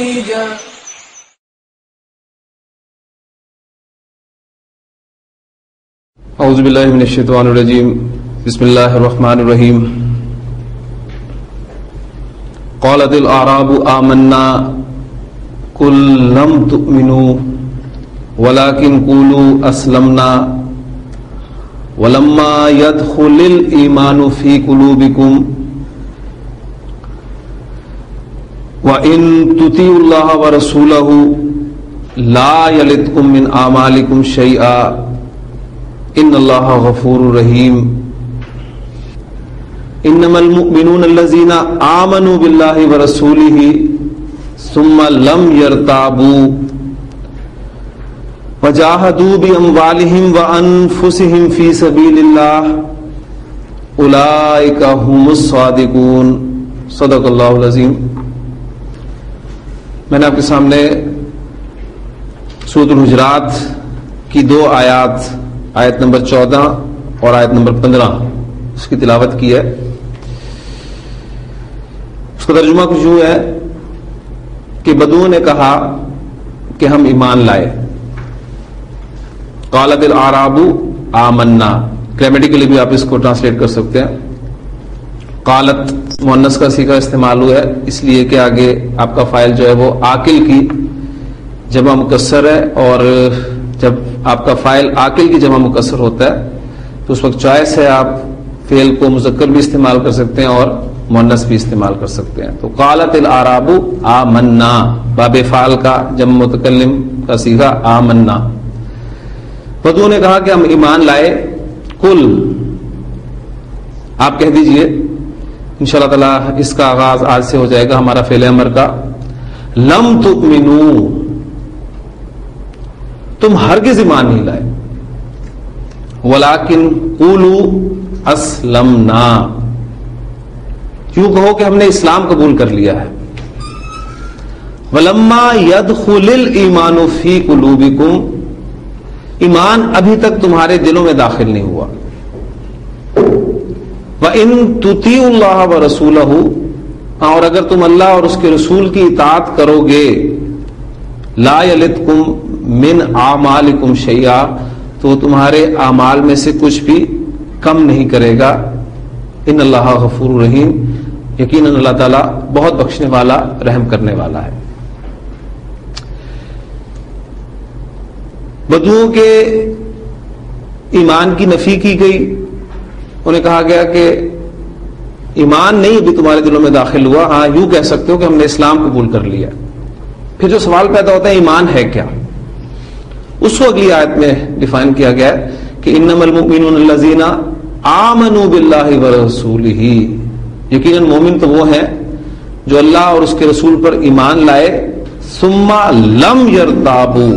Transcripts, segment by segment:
خديجة اعوذ باللہ من الشیطان الرجیم بسم اللہ الرحمن الرحیم قالت الاعراب آمنا. قل لم تؤمنوا، ولكن قولوا اسلمنا ولما يدخل الايمان في قلوبكم وان تطيعوا الله ورسوله لا يلدكم من اعمالكم شيئا ان اللہ غفور رحیم انما المؤمنون الذين آمنوا بالله ورسوله ثم لم يرتابوا وجاهدوا باموالهم وانفسهم في سبيل الله اولئك هم الصادقون صدق اللہ العظیم میں نے آپ کے سامنے سورۃ الحجرات کی دو آیات، آیت نمبر چودہ اور آیت نمبر پندرہ، اس کی تلاوت کی ہے۔ اس کا ترجمہ کچھ یوں ہے کہ بدو نے کہا کہ ہم ایمان لائے۔ قالت العراب آمنا۔ گرامیٹیکلی بھی آپ اس کو ٹرانسلیٹ کر سکتے ہیں۔ قالت مونس کا سیکھا استعمال ہوا ہے، اس لیے کہ آگے آپ کا فائل جو ہے وہ آکل کی جمع مکسر ہے اور جب آپ کا فائل عاقل کی جمع مکسر ہوتا ہے، تو اس وقت چوائس ہے آپ فیل کو مذکر بھی استعمال کر سکتے ہیں اور مونس بھی استعمال کر سکتے ہیں۔ تو قالت العراب آ منا باب فال کا جمع متکلم کا سیکھا آ منا بدو نے کہا کہ ہم ایمان لائے کل آپ کہہ دیجیے ان شاء اللہ تعالی اس کا آغاز آج سے ہو جائے گا ہمارا فیل امر کا۔ لم تؤمنو، تم ہرگز ایمان نہیں لائے۔ ولاکن قولو اسلمنا۔ کیوں کہو کہ ہم نے اسلام قبول کر لیا ہے۔ ولما يدخل الايمان في قلوبكم ایمان ابھی تک تمہارے دلوں میں داخل نہیں ہوا۔ وَإِن تُطِيعُ اللَّهَ وَرَسُولَهُ، اور اگر تم اللہ اور اس کے رسول کی اطاعت کرو گے لا يَلِتْكُمْ من اعمالکم شیئا تو تمہارے اعمال میں سے کچھ بھی کم نہیں کرے گا۔ ان اللہ غفور رحیم یقیناً اللہ تعالیٰ بہت بخشنے والا، رحم کرنے والا ہے۔ بدوؤں کے ایمان کی نفی کی گئی۔ انہیں کہا گیا کہ ایمان نہیں ابھی تمہارے دلوں میں داخل ہوا ہاں یوں کہہ سکتے ہو کہ ہم نے اسلام قبول کر لیا۔ پھر جو سوال پیدا ہوتا ہے، ایمان ہے کیا؟ اس کو اگلی آیت میں ڈیفائن کیا گیا ہے کہ انم المؤمنون الذین آمنوا باللہ ورسولہ۔ یقیناً مومن تو وہ ہیں جو اللہ اور اس کے رسول پر ایمان لائے، ثم لم یرتابو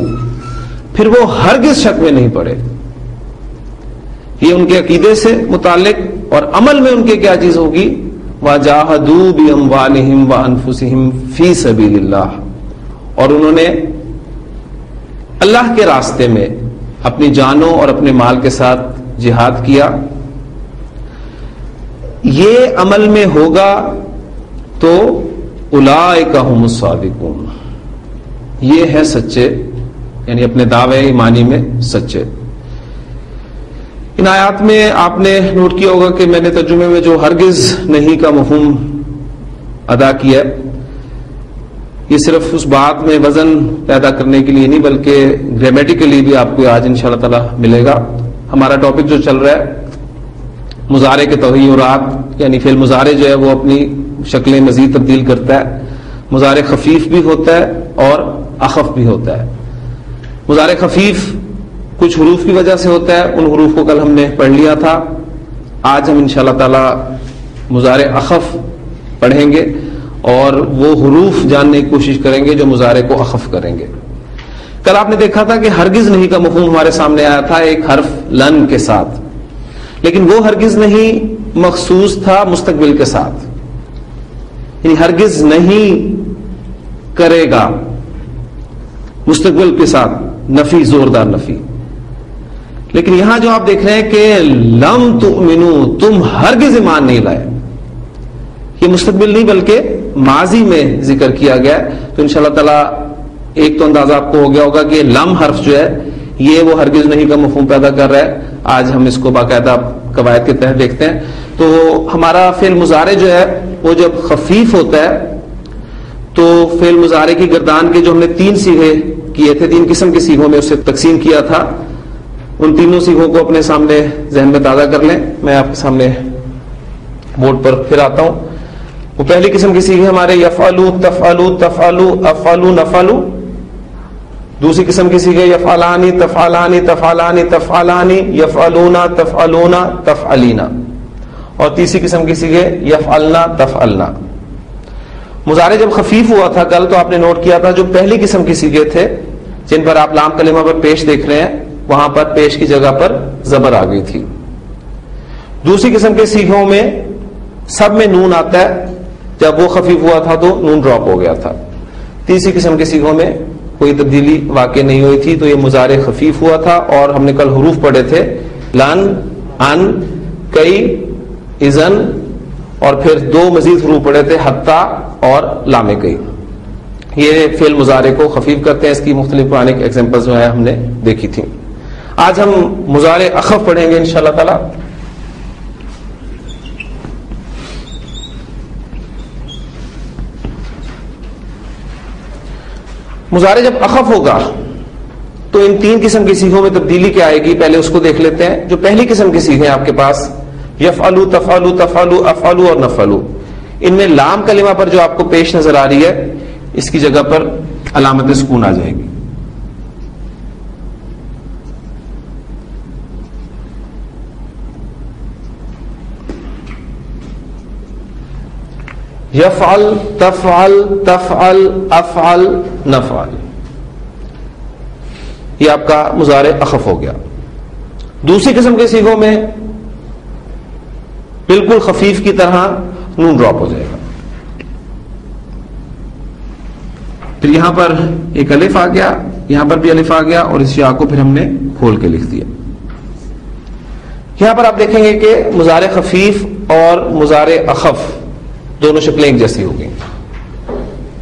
پھر وہ ہرگز شک میں نہیں پڑے۔ یہ ان کے عقیدے سے متعلق اور عمل میں ان کے کیا چیز ہوگی؟ وَجَاهَدُوا بِأَمْوَالِهِمْ وَأَنفُسِهِمْ فِي سَبِيلِ اللَّهِ۔ اور انہوں نے اللہ کے راستے میں اپنی جانوں اور اپنے مال کے ساتھ جہاد کیا۔ یہ عمل میں ہوگا تو اولئکہم الصادقون۔ یہ ہے سچے یعنی اپنے دعوے ایمانی میں سچے۔ ان آیات میں آپ نے نوٹ کیا ہوگا کہ میں نے ترجمے میں جو ہرگز نہیں کا مفہوم ادا کیا ہے، یہ صرف اس بات میں وزن پیدا کرنے کے لیے نہیں، بلکہ گرامیٹیکلی بھی آپ کو آج ان شاء اللہ تعالی ملے گا۔ ہمارا ٹاپک جو چل رہا ہے مظاہرے کے توہیورات یعنی فی مظاہرے جو ہے وہ اپنی شکلیں مزید تبدیل کرتا ہے۔ مظاہرے خفیف بھی ہوتا ہے اور اخف بھی ہوتا ہے۔ مظاہرے خفیف کچھ حروف کی وجہ سے ہوتا ہے، ان حروف کو کل ہم نے پڑھ لیا تھا۔ آج ہم ان شاء اللہ تعالی مظاہرے اخف پڑھیں گے اور وہ حروف جاننے کی کوشش کریں گے جو مظاہرے کو اخف کریں گے۔ کل آپ نے دیکھا تھا کہ ہرگز نہیں کا مفہوم ہمارے سامنے آیا تھا ایک حرف لن کے ساتھ۔ لیکن وہ ہرگز نہیں مخصوص تھا مستقبل کے ساتھ۔ یعنی ہرگز نہیں کرے گا مستقبل کے ساتھ، نفی، زوردار نفی۔ لیکن یہاں جو آپ دیکھ رہے ہیں کہ لم تؤمنو، تم ہرگز ایمان نہیں لائے۔ یہ مستقبل نہیں، بلکہ ماضی میں ذکر کیا گیا۔ تو ان شاء اللہ تعالی ایک تو اندازہ آپ کو ہو گیا ہوگا کہ لم حرف جو ہے، یہ وہ ہرگز نہیں کا مفہوم پیدا کر رہا ہے۔ آج ہم اس کو باقاعدہ قواعد کے تحت دیکھتے ہیں۔ تو ہمارا فعل مظاہرے جو ہے، وہ جب خفیف ہوتا ہے، تو فعل مظاہرے کی گردان کے جو ہم نے تین سیگے کیے تھے، تین قسم کے سیگوں میں اسے تقسیم کیا تھا۔ ان تینوں سیگوں کو اپنے سامنے ذہن میں تازہ کر لیں۔ میں آپ کے سامنے بورڈ پر پھر آتا ہوں۔ وہ پہلی قسم کی سیگے ہمارے یفالو تفالو تفالو افالو نفالو دوسری قسم کی سیگے یفالانی تفالانی تفالانی تفالانی یفالونا تفالونا تفعلینا۔ اور تیسری قسم کی سیگے یفعلنا، تفعلنا۔ مظاہرے جب خفیف ہوا تھا، کل تو آپ نے نوٹ کیا تھا، جو پہلی قسم کی سیگے تھے، جن پر آپ لام کلمہ پر پیش دیکھ رہے ہیں وہاں پر پیش کی جگہ پر زبر آ گئی تھی۔ دوسری قسم کے سیگوں میں سب میں نون آتا ہے۔ جب وہ خفیف ہوا تھا تو نون ڈراپ ہو گیا تھا۔ تیسری قسم کے سیگوں میں کوئی تبدیلی واقع نہیں ہوئی تھی تو یہ مظاہرے خفیف ہوا تھا اور ہم نے کل حروف پڑھے تھے۔ لن، ان، کئی ازن اور پھر دو مزید حروف پڑھے تھے۔ حتہ اور لام کئی۔ یہ فیل مظاہرے کو خفیف کرتے ہیں۔ اس کی مختلف پرانے ایگزامپل جو ہے ہم نے دیکھی تھی آج ہم مظاہرے اخف پڑھیں گے ان شاء اللہ تعالی۔ مظاہرے جب اخف ہوگا تو ان تین قسم کی سیکھوں میں تبدیلی کیا آئے گی؟ پہلے اس کو دیکھ لیتے ہیں۔ جو پہلی قسم کی سیکھیں آپ کے پاس یف الو تفالو تفالو افالو اور نفالو ان میں لام کلمہ پر جو آپ کو پیش نظر آ رہی ہے، اس کی جگہ پر علامت سکون آ جائے گی۔ یفعل، تفعل تفعل، افعل، نفعل۔ یہ آپ کا مظاہرے اخف ہو گیا۔ دوسری قسم کے سیگوں میں بالکل خفیف کی طرح نون ڈراپ ہو جائے گا۔ پھر یہاں پر ایک الف آ گیا، یہاں پر بھی الف آ گیا اور اس شاہ کو پھر ہم نے کھول کے لکھ دیا۔ یہاں پر آپ دیکھیں گے کہ مزار خفیف اور مزار اخف دونوں شکلیں ایک جیسی ہوگی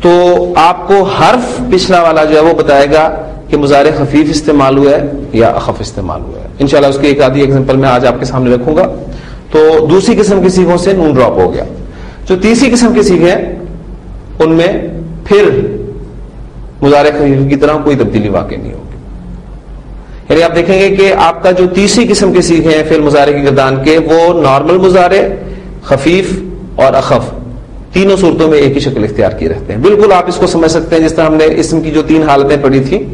تو آپ کو حرف پچھلا والا جو ہے وہ بتائے گا کہ مزار خفیف استعمال ہوا ہے یا اخف استعمال ہوا ہے انشاءاللہ اس کی ایک آدھی ایگزامپل میں آج آپ کے سامنے رکھوں گا۔ تو دوسری قسم کی سیکھوں سے نون ڈراپ ہو گیا۔ جو تیسری قسم کی سیکھیں ان میں پھر مزار خفیف کی طرح کوئی تبدیلی واقع نہیں ہوگی۔ یعنی آپ دیکھیں گے کہ آپ کا جو تیسری قسم کی سیکھیں ہیں پھر مظاہرے کی گردان کے، وہ نارمل مظاہرے خفیف اور اخف۔ تینوں صورتوں میں ایک ہی شکل اختیار کیے رہتے ہیں۔ بالکل آپ اس کو سمجھ سکتے ہیں، جس طرح ہم نے اسم کی جو تین حالتیں پڑھی تھی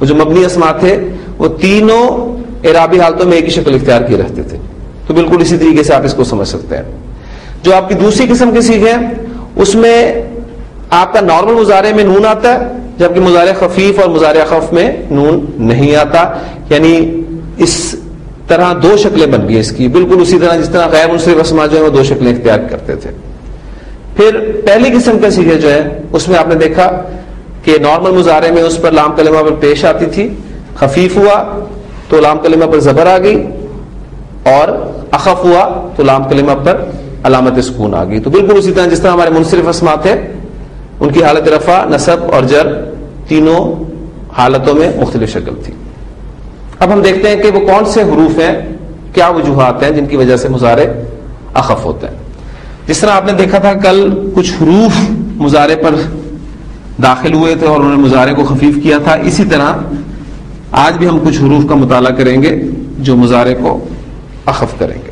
وہ جو مبنی اسمات تھے وہ تینوں عرابی حالتوں میں ایک ہی شکل اختیار کیے رہتے تھے۔ تو بالکل اسی طریقے سے آپ اس کو سمجھ سکتے ہیں۔ جو آپ کی دوسری قسم کی سیکھ ہے اس میں آپ کا نارمل مظاہرے میں نون آتا ہے، جبکہ مظاہرے خفیف اور مظاہرے خف میں نون نہیں آتا۔ یعنی اس طرح دو شکلیں بن گئی اس کی۔ بالکل اسی طرح جس طرح غیر منصرف اسما جو ہے وہ دو شکلیں اختیار کرتے تھے۔ پھر پہلی قسم کا سیکھے جو ہے، اس میں آپ نے دیکھا کہ نارمل مظاہرے میں اس پر لام کلمہ پر پیش آتی تھی، خفیف ہوا تو لام کلمہ پر زبر آ گئی اور اخف ہوا تو لام کلمہ پر علامت سکون آ گئی۔ تو بالکل اسی طرح جس طرح ہمارے منصرف اسمات ہیں ان کی حالت رفع، نصب اور جر تینوں حالتوں میں مختلف شکل تھی۔ اب ہم دیکھتے ہیں کہ وہ کون سے حروف ہیں، کیا وجوہات ہیں جن کی وجہ سے مظاہرے اخف ہوتے ہیں۔ جس طرح آپ نے دیکھا تھا کل کچھ حروف مظاہرے پر داخل ہوئے تھے اور انہوں نے مظاہرے کو خفیف کیا تھا، اسی طرح آج بھی ہم کچھ حروف کا مطالعہ کریں گے جو مظاہرے کو اخف کریں گے۔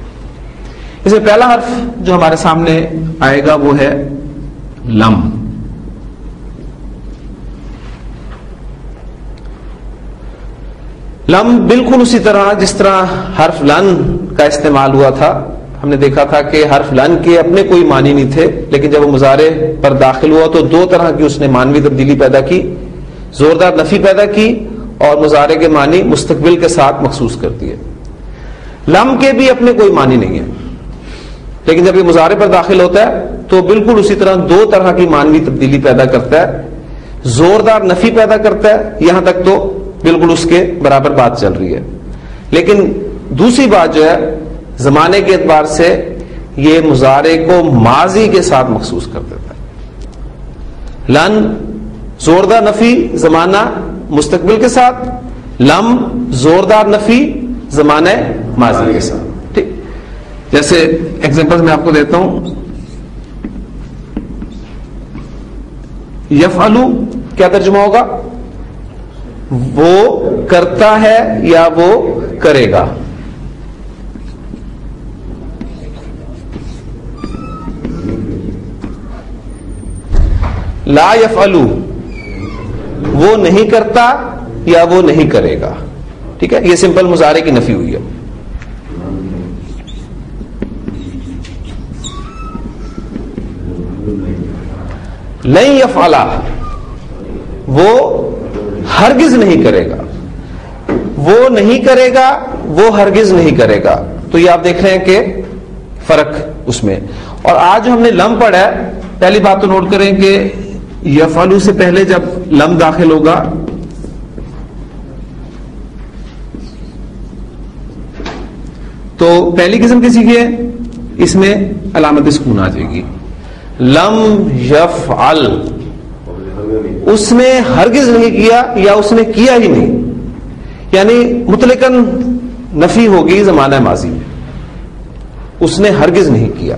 اس میں پہلا حرف جو ہمارے سامنے آئے گا وہ ہے لم۔ لم بالکل اسی طرح جس طرح حرف لن کا استعمال ہوا تھا۔ ہم نے دیکھا تھا کہ حرف لن کے اپنے کوئی معنی نہیں تھے، لیکن جب وہ مظاہرے پر داخل ہوا تو دو طرح کی اس نے مانوی تبدیلی پیدا کی، زوردار نفی پیدا کی اور مظاہرے کے معنی مستقبل کے ساتھ مخصوص کر دیے۔ لم کے بھی اپنے کوئی معنی نہیں ہے۔ لیکن جب یہ مظاہرے پر داخل ہوتا ہے تو بالکل اسی طرح دو طرح کی مانوی تبدیلی پیدا کرتا ہے۔ زوردار نفی پیدا کرتا ہے، یہاں تک تو بالکل اس کے برابر بات چل رہی ہے۔ لیکن دوسری بات جو ہے زمانے کے اعتبار سے یہ مظاہرے کو ماضی کے ساتھ مخصوص کر دیتا ہے۔ لن، زوردار نفی، زمانہ مستقبل کے ساتھ، لم، زوردار نفی، زمانہ ماضی کے ساتھ۔ ٹھیک۔ جیسے ایگزامپل میں آپ کو دیتا ہوں۔ یف کیا ترجمہ ہوگا؟ وہ کرتا ہے یا وہ کرے گا؟ لا یف وہ نہیں کرتا یا وہ نہیں کرے گا۔ ٹھیک ہے؟ یہ سمپل مظاہرے کی نفی ہوئی ہے۔ نہیں افعلا وہ ہرگز نہیں کرے گا۔ وہ نہیں کرے گا، وہ ہرگز نہیں کرے گا۔ تو یہ آپ دیکھ رہے ہیں کہ فرق اس میں۔ اور آج ہم نے لم پڑھا ہے، پہلی بات تو نوٹ کریں کہ یفالو سے پہلے جب لم داخل ہوگا، تو پہلی قسم کسی کی ہے؟ اس میں علامت سکون آ جائے گی۔ لم یف اس نے ہرگز نہیں کیا یا اس نے کیا ہی نہیں۔ یعنی متلقن نفی ہوگی زمانہ ماضی۔ میں اس نے ہرگز نہیں کیا۔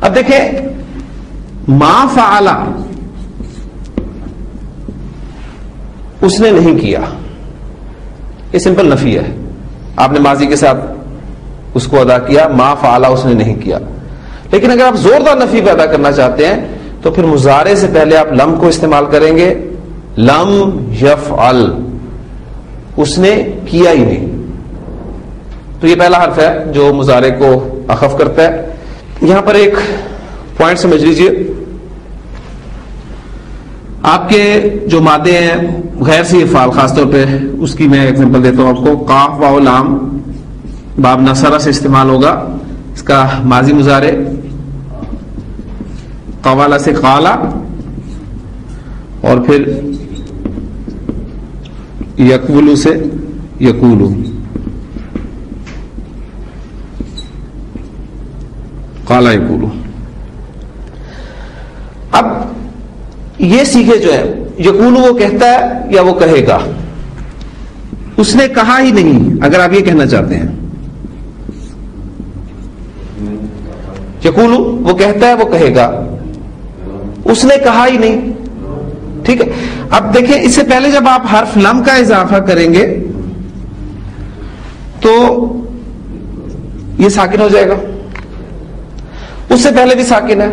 اب دیکھیں ما فعلا اس نے نہیں کیا. یہ سمپل نفی ہے. آپ نے ماضی کے ساتھ اس کو ادا کیا، ما فعلا اس نے نہیں کیا. لیکن اگر آپ زوردار نفی پیدا کرنا چاہتے ہیں، تو پھر مظاہرے سے پہلے آپ لم کو استعمال کریں گے. لم یف اس نے کیا ہی نہیں. تو یہ پہلا حرف ہے جو مظاہرے کو اخف کرتا ہے. یہاں پر ایک پوائنٹ سمجھ لیجیے. آپ کے جو مادے ہیں، غیر سی افعال، خاص طور پہ اس کی میں ایگزامپل دیتا ہوں آپ کو کاف واؤ لام، باب نصرہ سے استعمال ہوگا۔ اس کا ماضی مظاہرے قوالا سے قالا، اور پھر یقولو سے یقولو۔ کالا یقولو۔ اب یہ سیکھے جو ہے، یقولو وہ کہتا ہے یا وہ کہے گا؟ اس نے کہا ہی نہیں، اگر آپ یہ کہنا چاہتے ہیں۔ یقولو وہ کہتا ہے، وہ کہے گا۔ اس نے کہا ہی نہیں۔ ٹھیک ہے۔ اب دیکھیں، اس سے پہلے جب آپ حرف لم کا اضافہ کریں گے، تو یہ ساکن ہو جائے گا۔ اس سے پہلے بھی ساکن ہے۔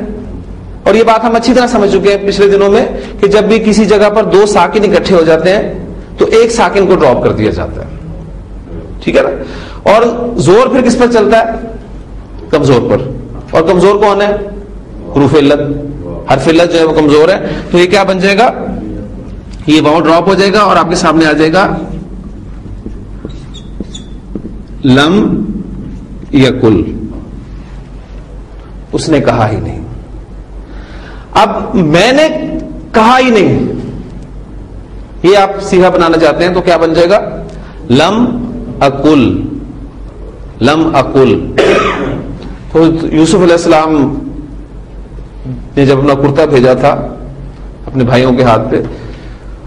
اور یہ بات ہم اچھی طرح سمجھ چکے ہیں پچھلے دنوں میں کہ جب بھی کسی جگہ پر دو ساکن اکٹھے ہو جاتے ہیں تو ایک ساکن کو ڈراپ کر دیا جاتا ہے۔ ٹھیک ہے نا؟ اور زور پھر کس پر چلتا ہے؟ کمزور پر۔ اور کمزور کون ہے؟ حروف علت۔ حرف علت جو ہے وہ کمزور ہے۔ تو یہ کیا بن جائے گا؟ یہ باؤ ڈراپ ہو جائے گا اور آپ کے سامنے آ جائے گا۔ لم یا کل اس نے کہا ہی نہیں۔ اب میں نے کہا ہی نہیں۔ یہ آپ سیدھا بنانا چاہتے ہیں تو کیا بن جائے گا؟ لم اکل۔ لم اکل۔ تو یوسف علیہ السلام نے جب اپنا کرتا بھیجا تھا اپنے بھائیوں کے ہاتھ پہ،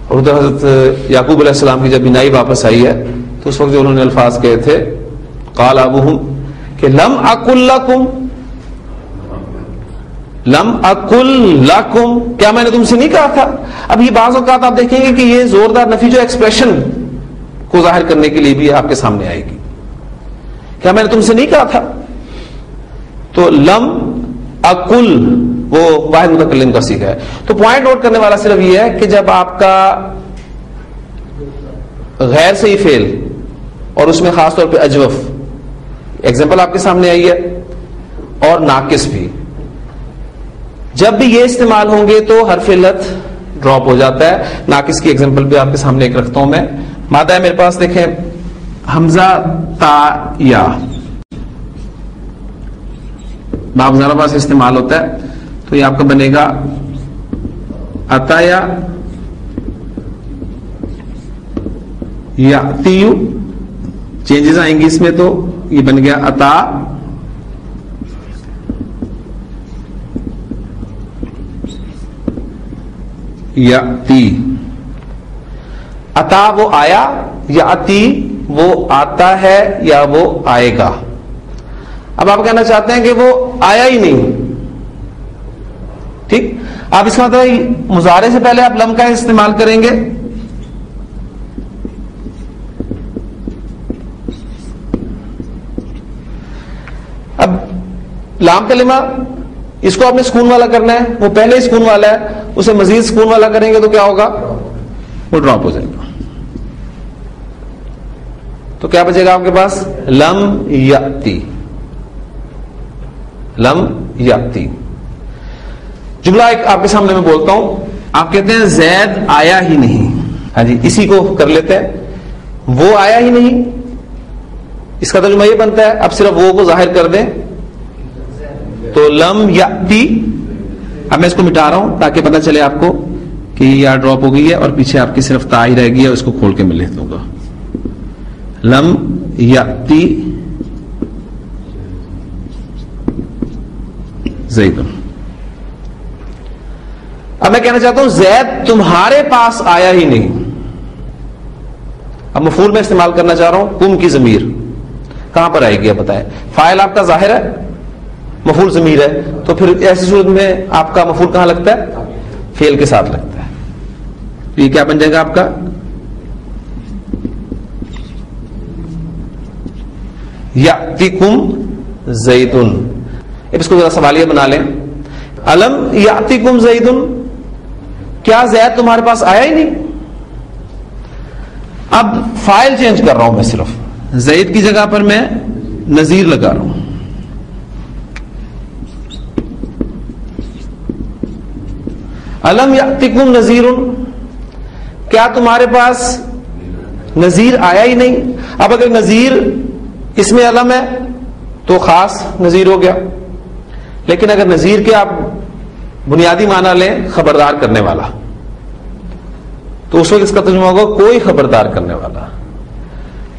اور ادھر حضرت یعقوب علیہ السلام کی جب بینائی واپس آئی ہے، تو اس وقت جو انہوں نے الفاظ کہے تھے کال ابو کہ لم اک اللہ لم اک کیا میں نے تم سے نہیں کہا تھا؟ اب یہ بعض اوقات آپ دیکھیں گے کہ یہ زوردار نفی جو ایکسپریشن کو ظاہر کرنے کے لیے بھی آپ کے سامنے آئے گی۔ کیا میں نے تم سے نہیں کہا تھا؟ تو لم اکل، وہ واحد متکلم کا سیکھا ہے۔ تو پوائنٹ نوٹ کرنے والا صرف یہ ہے کہ جب آپ کا غیر سے ہی فیل اور اس میں خاص طور پہ اجوف ایگزامپل آپ کے سامنے آئی ہے اور ناقص بھی۔ جب بھی یہ استعمال ہوں گے تو ہر فلت ڈراپ ہو جاتا ہے۔ ناقص کی ایگزامپل بھی آپ کے سامنے ایک رکھتا ہوں میں۔ مادہ ہے میرے پاس، دیکھیں۔ حمزہ تا یا۔ باب ذرا سے استعمال ہوتا ہے۔ تو یہ آپ کا بنے گا۔ اتایا یا۔ تیو۔ چینجز آئیں گی اس میں تو۔ یہ بن گیا اتا۔ یا تی اتا وہ آیا یا اتی وہ آتا ہے یا وہ آئے گا۔ اب آپ کہنا چاہتے ہیں کہ وہ آیا ہی نہیں۔ ٹھیک؟ آپ اس کا مطلب مظاہرے سے پہلے آپ لم کا استعمال کریں گے۔ اب لام کلمہ اس کو آپ نے سکون والا کرنا ہے، وہ پہلے سکون والا ہے، اسے مزید سکون والا کریں گے تو کیا ہوگا؟ وہ ڈراپ ہو جائے گا۔ تو کیا بچے گا آپ کے پاس؟ لم یاتی لم یاتی جملہ ایک آپ کے سامنے میں بولتا ہوں۔ آپ کہتے ہیں، زید آیا ہی نہیں۔ ہاں جی اسی کو کر لیتے ہیں۔ وہ آیا ہی نہیں۔ اس کا ترجمہ یہ بنتا ہے، اب صرف وہ کو ظاہر کر دیں۔ تو لم یا اب میں اس کو مٹا رہا ہوں تاکہ پتہ چلے آپ کو کہ یہ ڈراپ ہو گئی ہے اور پیچھے آپ کی صرف تا ہی رہ گئی ہے اس کو کھول کے میں لکھ دوں گا۔ لم یا اب میں کہنا چاہتا ہوں، زید تمہارے پاس آیا ہی نہیں۔ اب مفول میں استعمال کرنا چاہ رہا ہوں، کم کی ضمیر۔ کہاں پر آئے گی اب بتائیں؟ فائل آپ کا ظاہر ہے۔ مفول ضمیر ہے، تو پھر ایسی صورت میں آپ کا مفول کہاں لگتا ہے؟ فیل کے ساتھ لگتا ہے۔ تو یہ کیا بن جائے گا آپ کا؟ یا کم زیدن اس کو ذرا سوالیہ بنا لیں۔ علم یا کم زیدن؟ کیا زید تمہارے پاس آیا ہی نہیں؟ اب فائل چینج کر رہا ہوں میں صرف۔ زید کی جگہ پر میں نظیر لگا رہا ہوں۔ علم یا تکم نذیر کیا تمہارے پاس نذیر آیا ہی نہیں؟ اب اگر نذیر اس میں علم ہے تو خاص نذیر ہو گیا۔ لیکن اگر نذیر کے آپ بنیادی معنی لیں خبردار کرنے والا، تو اس وقت اس کا ترجمہ ہوگا کوئی خبردار کرنے والا۔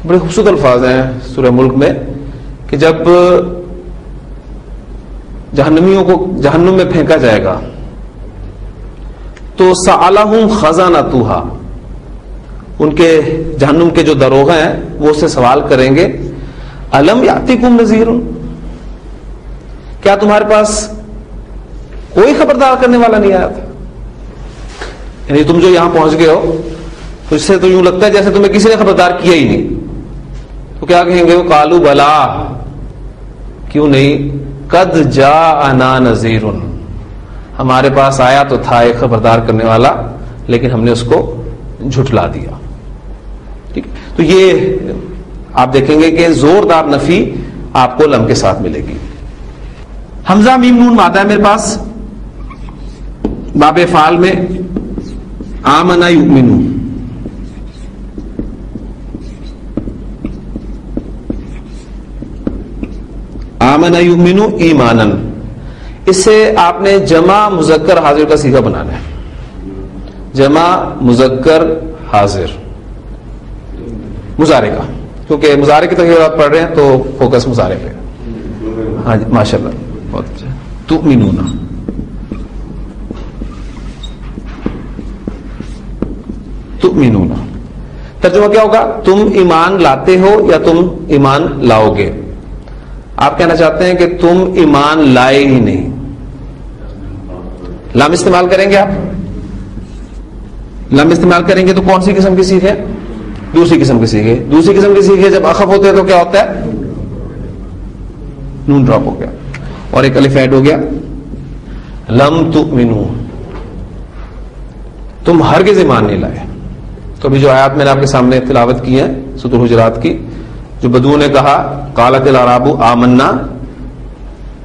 بڑے خوبصورت الفاظ ہیں سورہ ملک میں کہ جب جہنمیوں کو جہنم میں پھینکا جائے گا تو سالم خزانہ توہا ان کے جہنم کے جو دروغ ہیں، وہ اس سے سوال کریں گے۔ الم یاتی کم نذیر کیا تمہارے پاس کوئی خبردار کرنے والا نہیں آیا تھا؟ یعنی تم جو یہاں پہنچ گئے ہو، تو اس سے تو یوں لگتا ہے جیسے تمہیں کسی نے خبردار کیا ہی نہیں۔ تو کیا کہیں گے وہ؟ کالو بلا کیوں نہیں؟ قد جا انا نذیر ہمارے پاس آیا تو تھا ایک خبردار کرنے والا، لیکن ہم نے اس کو جھٹلا دیا۔ ٹھیک تو یہ آپ دیکھیں گے کہ زوردار نفی آپ کو لم کے ساتھ ملے گی۔ حمزہ میم نون ماتا ہے میرے پاس۔ باب فال میں آمنا یؤمنو آمن یؤمنو ایمانن اس سے آپ نے جمع مذکر حاضر کا سیدھا بنانا ہے۔ جمع مذکر حاضر۔ مظاہرے کا کیونکہ مظاہرے کی تقریب آپ پڑھ رہے ہیں تو فوکس مظاہرے پہ ہاں جی ماشاء اللہ بہت اچھا۔ تو مینونا تو مینونا ترجمہ کیا ہوگا؟ تم ایمان لاتے ہو یا تم ایمان لاؤ گے؟ آپ کہنا چاہتے ہیں کہ تم ایمان لائے ہی نہیں۔ لام استعمال کریں گے آپ؟ لام استعمال کریں گے تو کون سی قسم کی سیکھ ہے؟ دوسری قسم کی سیکھ ہے۔ دوسری قسم کی سیکھ ہے، جب اخف ہوتے ہیں تو کیا ہوتا ہے؟ نون ڈراپ ہو گیا۔ اور ایک الف ایڈ ہو گیا۔ لم تؤمنو۔ تم ہر کے ایمان نہیں لائے۔ تو ابھی جو آیات میں نے آپ کے سامنے تلاوت کی ہے ستر حجرات کی، جو بدو نے کہا کالت العراب آمنا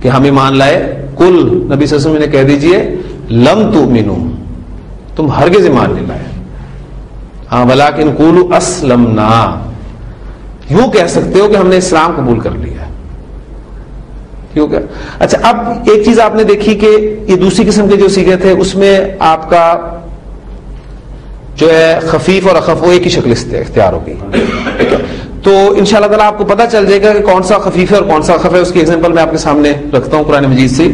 کہ ہم ایمان لائے۔ کل نبی صلی اللہ علیہ وسلم نے کہہ دیجیے لم تو مینو تم ہرگز ایمان نہیں لائے۔ ہاں بلاکن کولو اسلم یوں کہہ سکتے ہو کہ ہم نے اسلام قبول کر لیا اچھا اب ایک چیز آپ نے دیکھی کہ یہ دوسری قسم کے جو سیکھے تھے، اس میں آپ کا جو ہے خفیف اور اخف، وہ ایک ہی شکل اختیار ہوگی تو ان شاء اللہ تعالیٰ آپ کو پتا چل جائے گا کہ کون سا خفیف ہے اور کون سا خف ہے۔ اس کی ایگزامپل میں آپ کے سامنے رکھتا ہوں قرآن مجید سے۔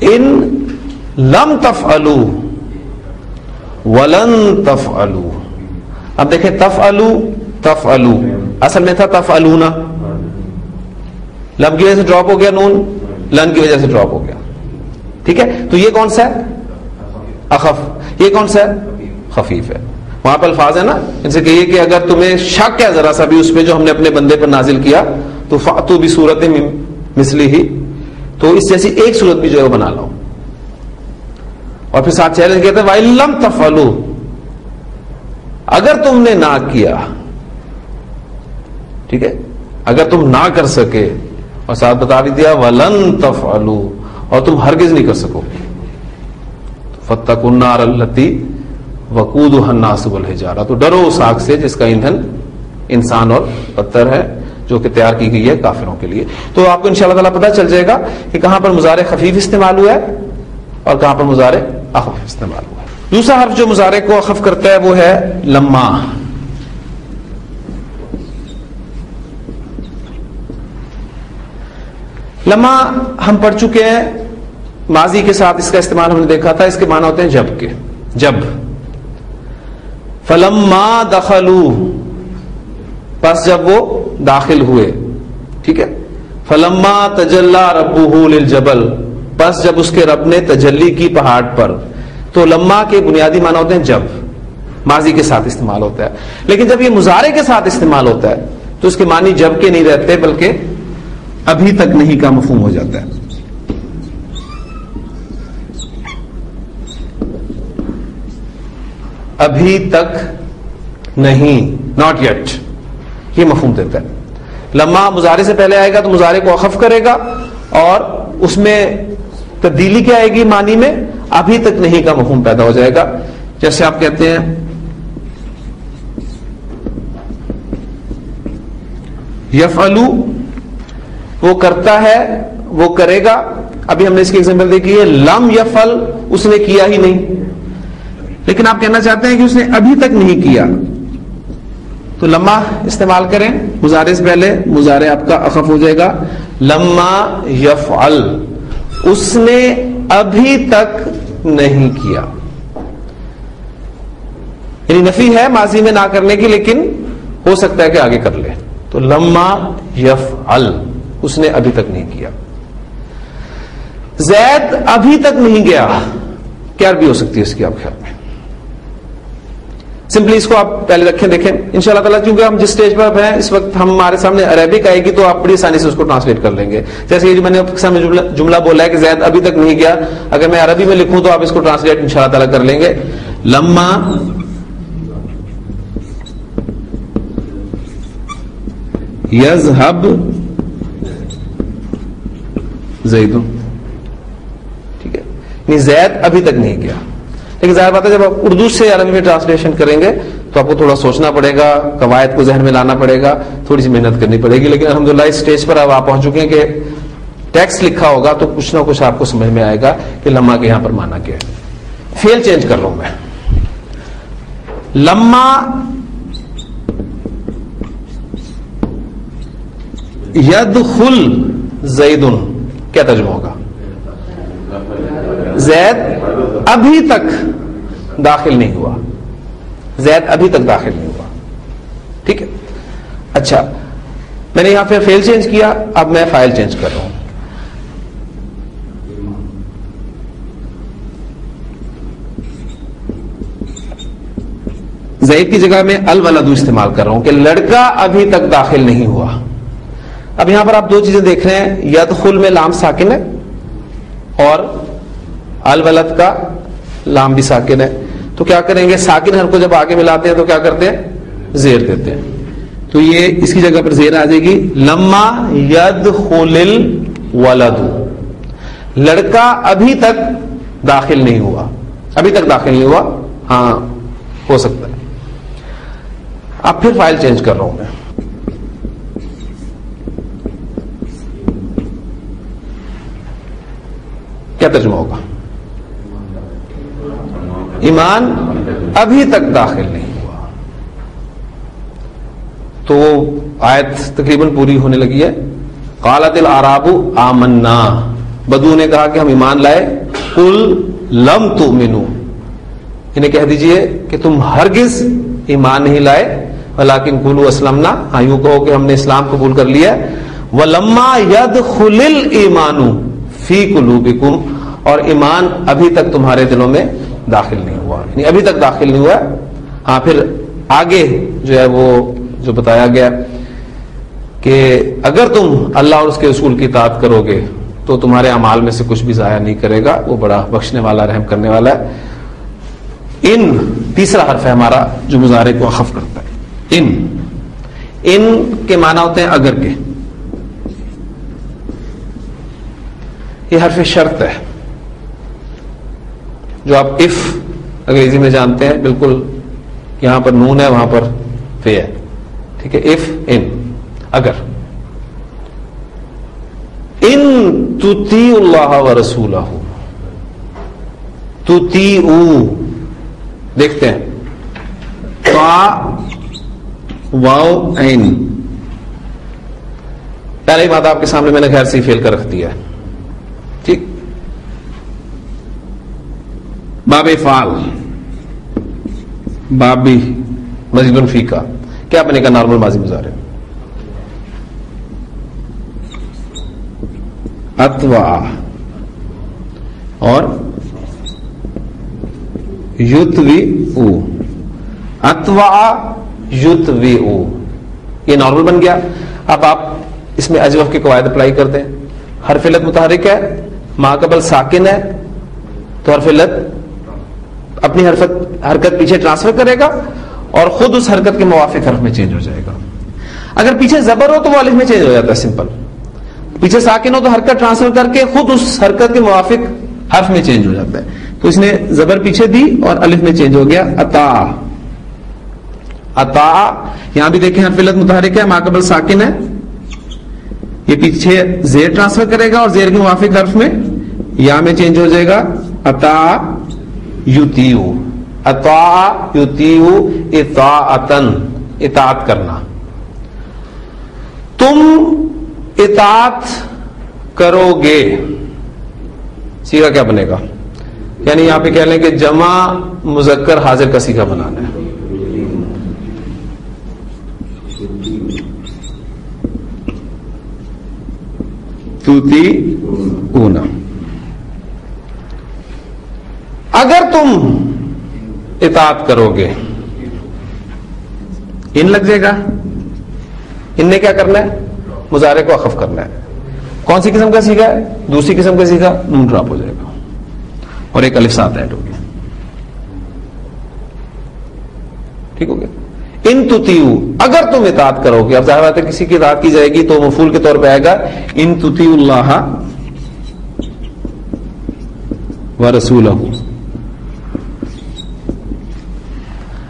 ان لم تف ولن تف اب دیکھیں تف الو تف الو اصل میں تھا تف الونا لم کی وجہ سے ڈراپ ہو گیا نون، لن کی وجہ سے ڈراپ ہو گیا۔ ٹھیک ہے؟ تو یہ کون سا ہے؟ اخف۔ یہ کون سا ہے؟ خفیف ہے۔ وہاں پہ الفاظ ہے نا، ان سے کہیے کہ اگر تمہیں شک ہے ذرا سا بھی اس پہ جو ہم نے اپنے بندے پر نازل کیا، تو فاتو بھی صورت مسلی ہی تو اس جیسی ایک صورت بھی جو ہے وہ بنا لو۔ اور پھر ساتھ چیلنج کہتے ہیں وَإِلَّمْ تَفْعَلُوا۔ اگر تم نے نہ کیا، ٹھیک ہے، اگر تم نہ کر سکے، اور ساتھ بتا بھی دیا، ولن تفعلوا۔ اور تم ہرگز نہیں کر سکو۔ فتق النار التی وقود الناس والحجارہ تو ڈرو اس آگ سے جس کا ایندھن انسان اور پتھر ہے۔ جو کہ تیار کی گئی ہے کافروں کے لیے۔ تو آپ کو انشاءاللہ تعالی پتہ چل جائے گا کہ کہاں پر مظاہرے خفیف استعمال ہوا ہے اور کہاں پر مظاہرے اخف استعمال ہوا ہے۔ دوسرا حرف جو مظاہرے کو اخف کرتا ہے وہ ہے لما۔ لما ہم پڑھ چکے ہیں، ماضی کے ساتھ اس کا استعمال ہم نے دیکھا تھا، اس کے معنی ہوتے ہیں جب کے۔ جب۔ فلما دخلو پس جب وہ داخل ہوئے، ٹھیک ہے؟ فلما تجلا ربو للجبل پس جب اس کے رب نے تجلی کی پہاڑ پر، تو لما کے بنیادی معنی ہوتے ہیں جب، ماضی کے ساتھ استعمال ہوتا ہے۔ لیکن جب یہ مظاہرے کے ساتھ استعمال ہوتا ہے، تو اس کے معنی جب کے نہیں رہتے، بلکہ ابھی تک نہیں کا مفہوم ہو جاتا ہے۔ ابھی تک نہیں ناٹ یٹ یہ مفہوم دیتا ہے۔ لمحہ مظاہرے سے پہلے آئے گا تو مظاہرے کو اخف کرے گا اور اس میں تبدیلی کیا آئے گی معنی میں؟ ابھی تک نہیں کا مفہوم پیدا ہو جائے گا۔ جیسے آپ کہتے ہیں یف وہ کرتا ہے، وہ کرے گا۔ ابھی ہم نے اس کی ایگزامپل دیکھی ہے، لم یفل اس نے کیا ہی نہیں۔ لیکن آپ کہنا چاہتے ہیں کہ اس نے ابھی تک نہیں کیا۔ تو لمحہ استعمال کریں۔ مزارے سے پہلے مظاہرے آپ کا اخف ہو جائے گا۔ لما یف اس نے ابھی تک نہیں کیا۔ یعنی نفی ہے ماضی میں نہ کرنے کی، لیکن ہو سکتا ہے کہ آگے کر لے۔ تو لما یف اس نے ابھی تک نہیں کیا۔ زید ابھی تک نہیں گیا۔ کیا بھی ہو سکتی ہے اس کی آپ خیال؟ میں سمپلی اس کو آپ پہلے رکھیں دیکھیں ان شاء اللہ تعالیٰ کیونکہ ہم جس اسٹیج پر ہیں اس وقت ہمارے سامنے عربک آئے گی تو آپ بڑی آسانی سے اس کو ٹرانسلیٹ کر لیں گے جیسے یہ جو میں نے سامنے جملہ بولا ہے کہ زید ابھی تک نہیں گیا اگر میں عربی میں لکھوں تو آپ اس کو ٹرانسلیٹ ان شاء اللہ تعالیٰ کر لیں گے لما یز ہب زید ٹھیک ہے زید ابھی تک نہیں گیا لیکن ظاہر بات ہے جب آپ اردو سے عربی میں ٹرانسلیشن کریں گے تو آپ کو تھوڑا سوچنا پڑے گا، قواعد کو ذہن میں لانا پڑے گا، تھوڑی سی محنت کرنی پڑے گی۔ لیکن الحمد للہ اس اسٹیج پر اب آپ پہنچ چکے ہیں کہ ٹیکسٹ لکھا ہوگا تو کچھ نہ کچھ آپ کو سمجھ میں آئے گا کہ لما کے یہاں پر مانا کیا ہے۔ فیل چینج کر رہا ہوں میں۔ لما ید خل زید کیا ترجمہ ہوگا؟ زید ابھی تک داخل نہیں ہوا۔ زید ابھی تک داخل نہیں ہوا۔ ٹھیک ہے؟ اچھا میں نے یہاں پہ فیل چینج کیا، اب میں فائل چینج کر رہا ہوں۔ زید کی جگہ میں الولدو استعمال کر رہا ہوں کہ لڑکا ابھی تک داخل نہیں ہوا۔ اب یہاں پر آپ دو چیزیں دیکھ رہے ہیں ید خل میں لام ساکن ہے اور الولد کا لام بھی ساکن ہے۔ تو کیا کریں گے؟ ساکن ہر کو جب آگے ملاتے ہیں تو کیا کرتے ہیں؟ زیر دیتے ہیں۔ تو یہ اس کی جگہ پر زیر آ جائے گی۔ لما ید خل ولد۔ لڑکا ابھی تک داخل نہیں ہوا۔ ابھی تک داخل نہیں ہوا۔ ہاں ہو سکتا ہے۔ اب پھر فائل چینج کر رہا ہوں میں۔ کیا ترجمہ ہوگا؟ ایمان ابھی تک داخل نہیں ہوا۔ تو آیت تقریباً پوری ہونے لگی ہے۔ کالت العراب آمنا۔ بدو نے کہا کہ ہم ایمان لائے۔ کل لم تو مینو انہیں کہہ دیجیے کہ تم ہرگز ایمان نہیں لائے۔ ولیکن کلو اسلم ہاں یوں کہو کہ ہم نے اسلام قبول کر لیا وہ لما ید خلل ایمانو فی کلو اور ایمان ابھی تک تمہارے دلوں میں داخل نہیں ہوا۔ یعنی ابھی تک داخل نہیں ہوا۔ ہاں پھر آگے جو ہے وہ جو بتایا گیا کہ اگر تم اللہ اور اس کے اصول کی اطاعت کرو گے تو تمہارے امال میں سے کچھ بھی ضائع نہیں کرے گا۔ وہ بڑا بخشنے والا، رحم کرنے والا ہے۔ ان تیسرا حرف ہے ہمارا جو مظاہرے کو اخف کرتا ہے۔ ان۔ ان کے معنی ہوتے ہیں اگر کے۔ یہ حرف شرط ہے۔ جو آپ اف انگریزی میں جانتے ہیں، بالکل یہاں پر نون ہے، وہاں پر فے ہے۔ ٹھیک ہے؟ اف ان اگر۔ ان تتی اللہ و رسول دیکھتے ہیں۔ واؤ این پہلی بات آپ کے سامنے میں نے خیر سے فیل کر رکھ دیا ہے۔ باب فال۔ بابی مزید الفی کا کیا بنے گا نارمل ماضی مظاہرے اتوا۔ اور یوت وی او۔ اتوا یوت وی او۔ یہ نارمل بن گیا۔ اب آپ اس میں اجوف کی قواعد اپلائی کرتے ہیں ہر فلت متحرک ہے قبل ساکن ہے، تو ہر فلت اپنی حرفت حرکت پیچھے ٹرانسفر کرے گا اور خود اس حرکت کے موافق حرف میں چینج ہو جائے گا۔ اگر پیچھے زبر ہو تو وہ الف میں چینج ہو جاتا ہے سمپل پیچھے ساکن ہو تو حرکت ٹرانسفر کر کے خود اس حرکت کے موافق حرف میں چینج ہو جاتا ہے۔ تو اس نے زبر پیچھے دی اور الف میں چینج ہو گیا۔ اتا۔ اتا۔ یہاں بھی دیکھیں حرف علت متحرک ہے، ماقبل ساکن ہے۔ یہ پیچھے زیر ٹرانسفر کرے گا اور زیر کے موافق حرف میں یا میں چینج ہو جائے گا۔ اتا۔ یوتیو اتا یوتیو اطاعتن اطاعت کرنا۔ تم اطاعت کرو گے سیکھا کیا بنے گا؟ یعنی یہاں پہ کہہ لیں کہ جمع مذکر حاضر کا سیکھا بنانا ہے۔ توتی اونا اگر تم اطاعت کرو گے، ان لگ جائے گا۔ ان نے کیا کرنا ہے؟ مظاہرے کو اخف کرنا ہے۔ کون سی قسم کا سیکھا ہے؟ دوسری قسم کا سیکھا نون ڈراپ ہو جائے گا۔ اور ایک الف ساتھ ایڈ ہو گیا۔ ٹھیک ہو گیا۔ ان تیو اگر تم اطاعت کرو گے، اب ظاہر بات ہے کسی کی اطاعت کی جائے گی تو مفول کے طور پہ آئے گا۔ ان تتی اللہ و رسول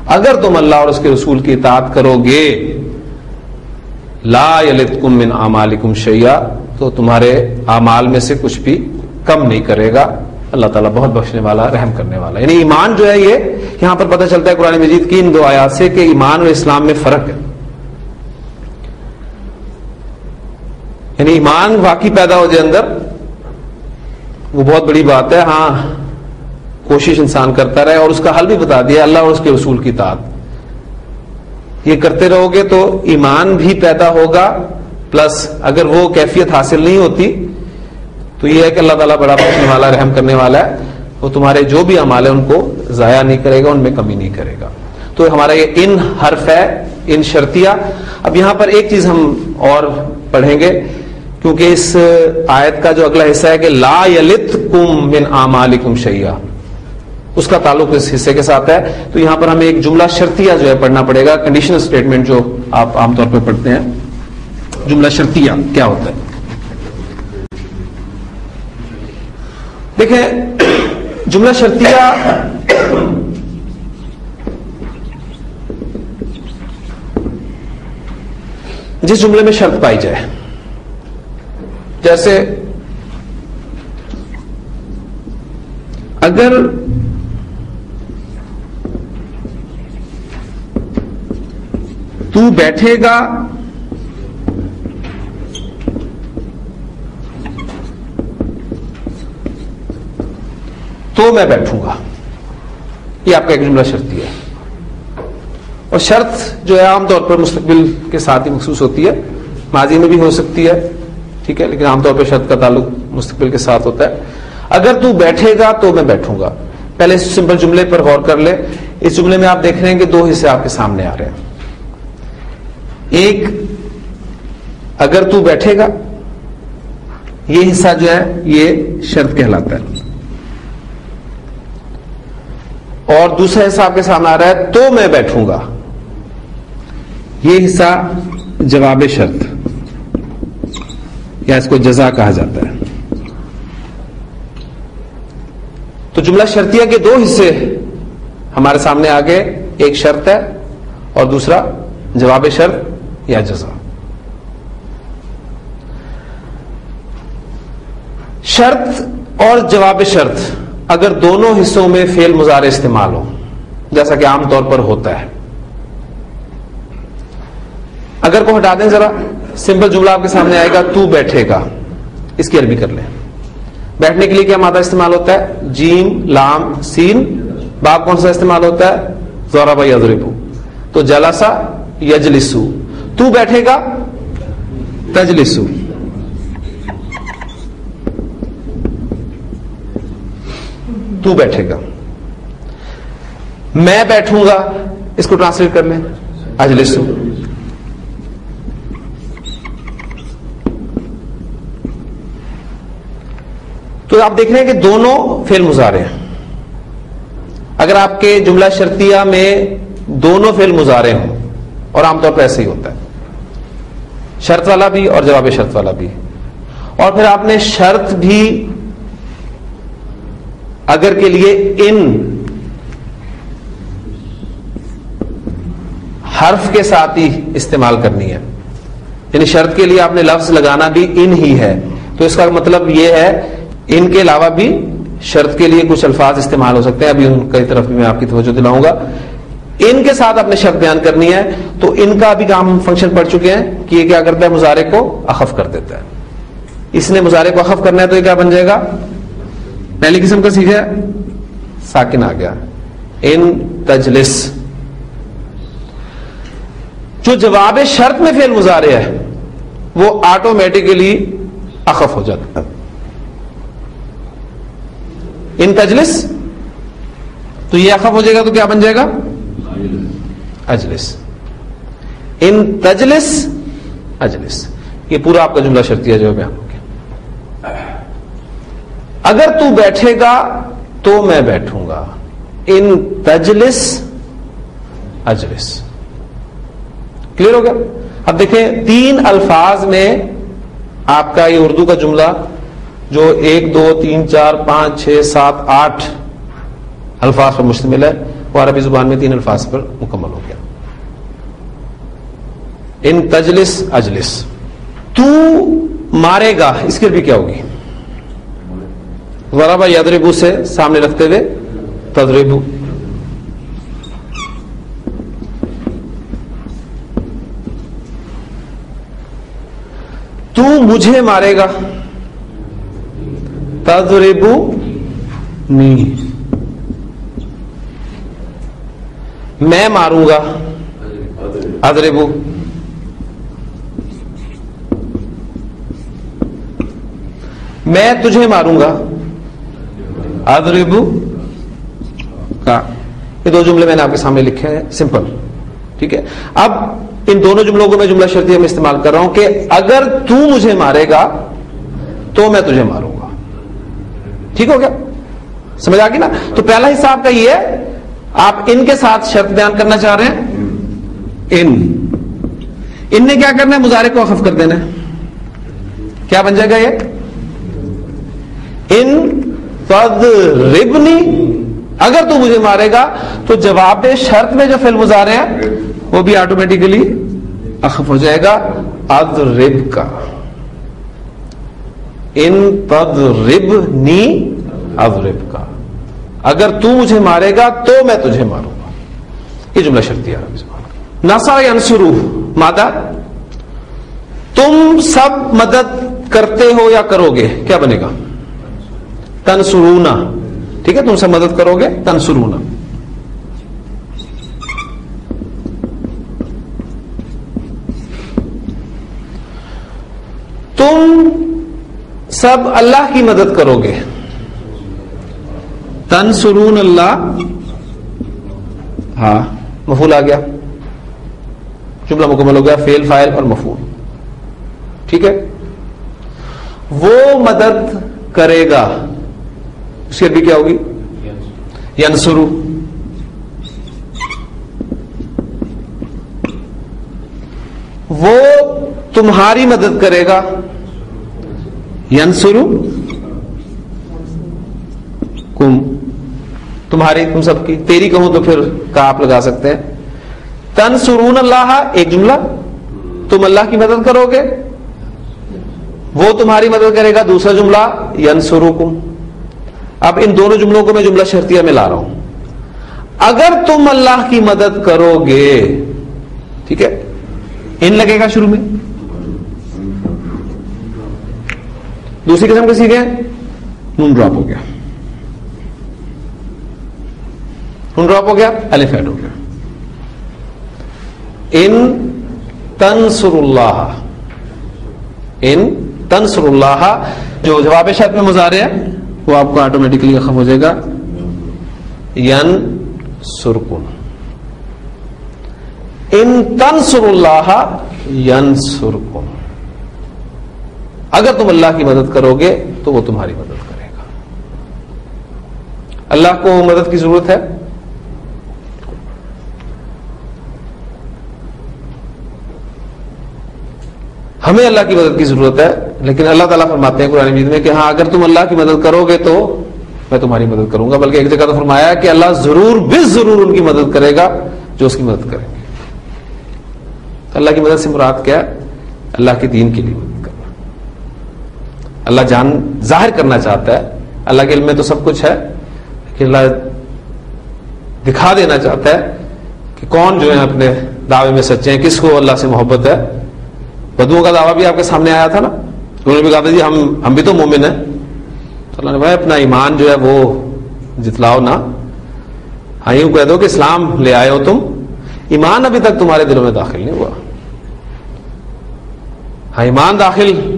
اگر تم اللہ اور اس کے رسول کی اطاعت کرو گے، لا یلتکم من اعمالکم شیئا، تو تمہارے اعمال میں سے کچھ بھی کم نہیں کرے گا۔ اللہ تعالیٰ بہت بخشنے والا، رحم کرنے والا۔ یعنی ایمان جو ہے یہ، یہاں پر پتہ چلتا ہے قرآن مجید کی ان دو آیات سے کہ ایمان اور اسلام میں فرق ہے۔ یعنی ایمان واقعی پیدا ہو جائے اندر، وہ بہت بڑی بات ہے۔ ہاں کوشش انسان کرتا رہے اور اس کا حل بھی بتا دیا اللہ اور اس کے اصول کی تعداد یہ کرتے رہو گے تو ایمان بھی پیدا ہوگا، پلس اگر وہ کیفیت حاصل نہیں ہوتی، تو یہ ہے کہ اللہ تعالیٰ بڑا پوچھنے والا رحم کرنے والا ہے۔ وہ تمہارے جو بھی امال ہے ان کو ضائع نہیں کرے گا، ان میں کمی نہیں کرے گا۔ تو ہمارا یہ ان حرف ہے، ان شرطیہ۔ اب یہاں پر ایک چیز ہم اور پڑھیں گے، کیونکہ اس آیت کا جو اگلا حصہ ہے کہ لا یلت کم من امالکم شیا اس کا تعلق اس حصے کے ساتھ ہے۔ تو یہاں پر ہمیں ایک جملہ شرطیہ جو ہے پڑھنا پڑے گا۔ کنڈیشنل اسٹیٹمنٹ جو آپ عام طور پہ پڑھتے ہیں۔ جملہ شرطیہ کیا ہوتا ہے؟ دیکھیں، جملہ شرطیہ جس جملے میں شرط پائی جائے۔ جیسے، اگر تو بیٹھے گا۔ تو میں بیٹھوں گا۔ یہ آپ کا ایک جملہ شرطی ہے اور شرط جو ہے عام طور پر مستقبل کے ساتھ ہی مخصوص ہوتی ہے۔ ماضی میں بھی ہو سکتی ہے، ٹھیک ہے، لیکن عام طور پہ شرط کا تعلق مستقبل کے ساتھ ہوتا ہے۔ اگر تو بیٹھے گا تو میں بیٹھوں گا۔ پہلے اس سمپل جملے پر غور کر لیں۔ اس جملے میں آپ دیکھ رہے ہیں کہ دو حصے آپ کے سامنے آ رہے ہیں۔ ایک، اگر تو بیٹھے گا، یہ حصہ جو ہے، یہ شرط کہلاتا ہے۔ اور دوسرا حصہ آپ کے سامنے آ رہا ہے، تو میں بیٹھوں گا۔ یہ حصہ جواب شرط، یا اس کو جزا کہا جاتا ہے۔ تو جملہ شرطیہ کے دو حصے ہمارے سامنے آگے، ایک شرط ہے اور دوسرا جواب شرط۔ یا جزا شرط اور جواب شرط اگر دونوں حصوں میں فیل مظاہرے استعمال ہو جیسا کہ عام طور پر ہوتا ہے اگر کو ہٹا دیں ذرا سمپل جملہ آپ کے سامنے آئے گا تو بیٹھے گا اس کی عربی کر لیں بیٹھنے کے لیے کیا مادہ استعمال ہوتا ہے جیم لام سین باپ کون سا استعمال ہوتا ہے زورا بھائی ادربو تو جلاسا یجلسو تو بیٹھے گا؟ تجلسو۔ تو بیٹھے گا۔ میں بیٹھوں گا۔ اس کو ٹرانسلیٹ کر لیں۔ اجلسو۔ تو آپ دیکھ رہے ہیں کہ دونوں فیل مظاہرے ہیں۔ اگر آپ کے جملہ شرطیہ میں دونوں فیل مظاہرے ہوں، اور عام طور پر ایسے ہی ہوتا ہے۔ شرط والا بھی اور جواب شرط والا بھی۔ اور پھر آپ نے شرط بھی اگر کے لیے ان حرف کے ساتھ ہی استعمال کرنی ہے۔ یعنی شرط کے لیے آپ نے لفظ لگانا بھی ان ہی ہے۔ تو اس کا مطلب یہ ہے، ان کے علاوہ بھی شرط کے لیے کچھ الفاظ استعمال ہو سکتے ہیں۔ ابھی ان کی طرف بھی میں آپ کی توجہ دلاؤں گا۔ ان کے ساتھ اپنے شرط بیان کرنی ہے، تو ان کا بھی کام فنکشن پڑ چکے ہیں کہ یہ کیا کرتا ہے؟ مظاہرے کو اخف کر دیتا ہے۔ اس نے مظاہرے کو اخف کرنا ہے تو یہ کیا بن جائے گا؟ پہلی قسم کا سیکھے ساکن آ گیا۔ ان تجلس۔ جو جواب شرط میں فیل مظاہرے ہے، وہ آٹومیٹکلی اخف ہو جاتا ہے۔ ان تجلس، تو یہ اخف ہو جائے گا تو کیا بن جائے گا؟ اجلس۔ ان تجلس، اجلس۔ یہ پورا آپ کا جملہ شرطیہ جو ہے بیان ہو گیا۔ اگر تو بیٹھے گا تو میں بیٹھوں گا۔ ان تجلس، اجلس۔ کلیئر ہو گیا؟ اب دیکھیں، تین الفاظ میں آپ کا یہ اردو کا جملہ جو ایک، دو، تین، چار، پانچ، چھ، سات، آٹھ الفاظ پر مشتمل ہے۔ وہ عربی زبان میں تین الفاظ پر مکمل ہو گیا۔ ان تجلس اجلس۔ تو مارے گا، اس کی بھی کیا ہوگی؟ ورابا یادربو سے سامنے رکھتے ہوئے تدریبو تو مجھے مارے گا۔ تضربو نی۔ میں ماروں گا۔ ادربو میں تجھے ماروں گا۔ ادربو کا ہاں، یہ دو جملے میں نے آپ کے سامنے لکھے ہیں سمپل ٹھیک ہے؟ اب ان دونوں جملوں کو میں جملہ شرطیہ میں استعمال کر رہا ہوں کہ اگر تو مجھے مارے گا، تو میں تجھے ماروں گا۔ ٹھیک ہو گیا؟ سمجھ آ گئی نا؟ تو پہلا حصہ آپ کا یہ ہے آپ ان کے ساتھ شرط بیان کرنا چاہ رہے ہیں؟ ان. ان نے کیا کرنا ہے؟ مظاہرے کو اخف کر دینا ہے۔ کیا بن جائے گا یہ؟ ان فض ربنی اگر تو مجھے مارے گا، تو جواب شرط میں جو فلم مظاہرے ہیں، وہ بھی آٹومیٹیکلی اخف ہو جائے گا۔ اد رب کا ان پد رب نی اضرب کا اگر تو مجھے مارے گا تو میں تجھے ماروں گا۔ یہ جملہ شرطی عربی زبان نسا ینسرو مادہ تم سب مدد کرتے ہو یا کرو گے؟ کیا بنے گا؟ تنسرونا ٹھیک ہے، تم سے مدد کرو گے؟ تنسرونا تم سب اللہ کی مدد کرو گے۔ تنسرون اللہ؟ ہاں مفول آ گیا۔ جملہ مکمل ہو گیا فیل فائل اور مفول ٹھیک ہے؟ وہ مدد کرے گا۔ اس کی ابھی کیا ہوگی؟ ینسرو وہ تمہاری مدد کرے گا۔ ینسرو کم۔ تمہاری، تم سب کی، تیری کہوں تو پھر کا آپ لگا سکتے ہیں؟ تن سرون اللہ، ایک جملہ، تم اللہ کی مدد کرو گے۔ وہ تمہاری مدد کرے گا، دوسرا جملہ ین کم اب ان دونوں جملوں کو میں جملہ شرطیہ میں لا رہا ہوں۔ اگر تم اللہ کی مدد کرو گے، ٹھیک ہے؟ ان لگے گا شروع میں۔ دوسری قسم کے سیکھے نون ڈراپ ہو گیا۔ نون ڈراپ ہو گیا؟ ایلیفیٹ ہو گیا۔ ان تنسر اللہ ان تنسر اللہ جو جواب شرط میں مظاہرے ہے، وہ آپ کو آٹومیٹکلی ختم ہو جائے گا۔ ین سرکن۔ ان تنسر اللہ ین سرکن۔ اگر تم اللہ کی مدد کرو گے، تو وہ تمہاری مدد کرے گا۔ اللہ کو مدد کی ضرورت ہے؟ ہمیں اللہ کی مدد کی ضرورت ہے، لیکن اللہ تعالیٰ فرماتے ہیں قرآن مجید میں کہ ہاں اگر تم اللہ کی مدد کرو گے تو میں تمہاری مدد کروں گا۔ بلکہ ایک جگہ تو فرمایا کہ اللہ ضرور بس ضرور ان کی مدد کرے گا جو اس کی مدد کریں گے اللہ کی مدد سے مراد کیا اللہ کے دین کے لیے مدد کرنا۔ اللہ جان ظاہر کرنا چاہتا ہے۔ اللہ کے علم میں تو سب کچھ ہے کہ اللہ دکھا دینا چاہتا ہے کہ کون جو ہے اپنے دعوے میں سچے ہیں، کس کو اللہ سے محبت ہے؟ بدوؤں کا دعویٰ بھی آپ کے سامنے آیا تھا نا؟ انہوں نے بھی کہا تھا جی ہم ہم بھی تو مومن ہیں۔ تو اللہ نے بھائی اپنا ایمان جو ہے وہ جتلاؤ نا ہاں یوں کہہ دو کہ اسلام لے آئے ہو تم۔ ایمان ابھی تک تمہارے دلوں میں داخل نہیں ہوا۔ ہاں ایمان داخل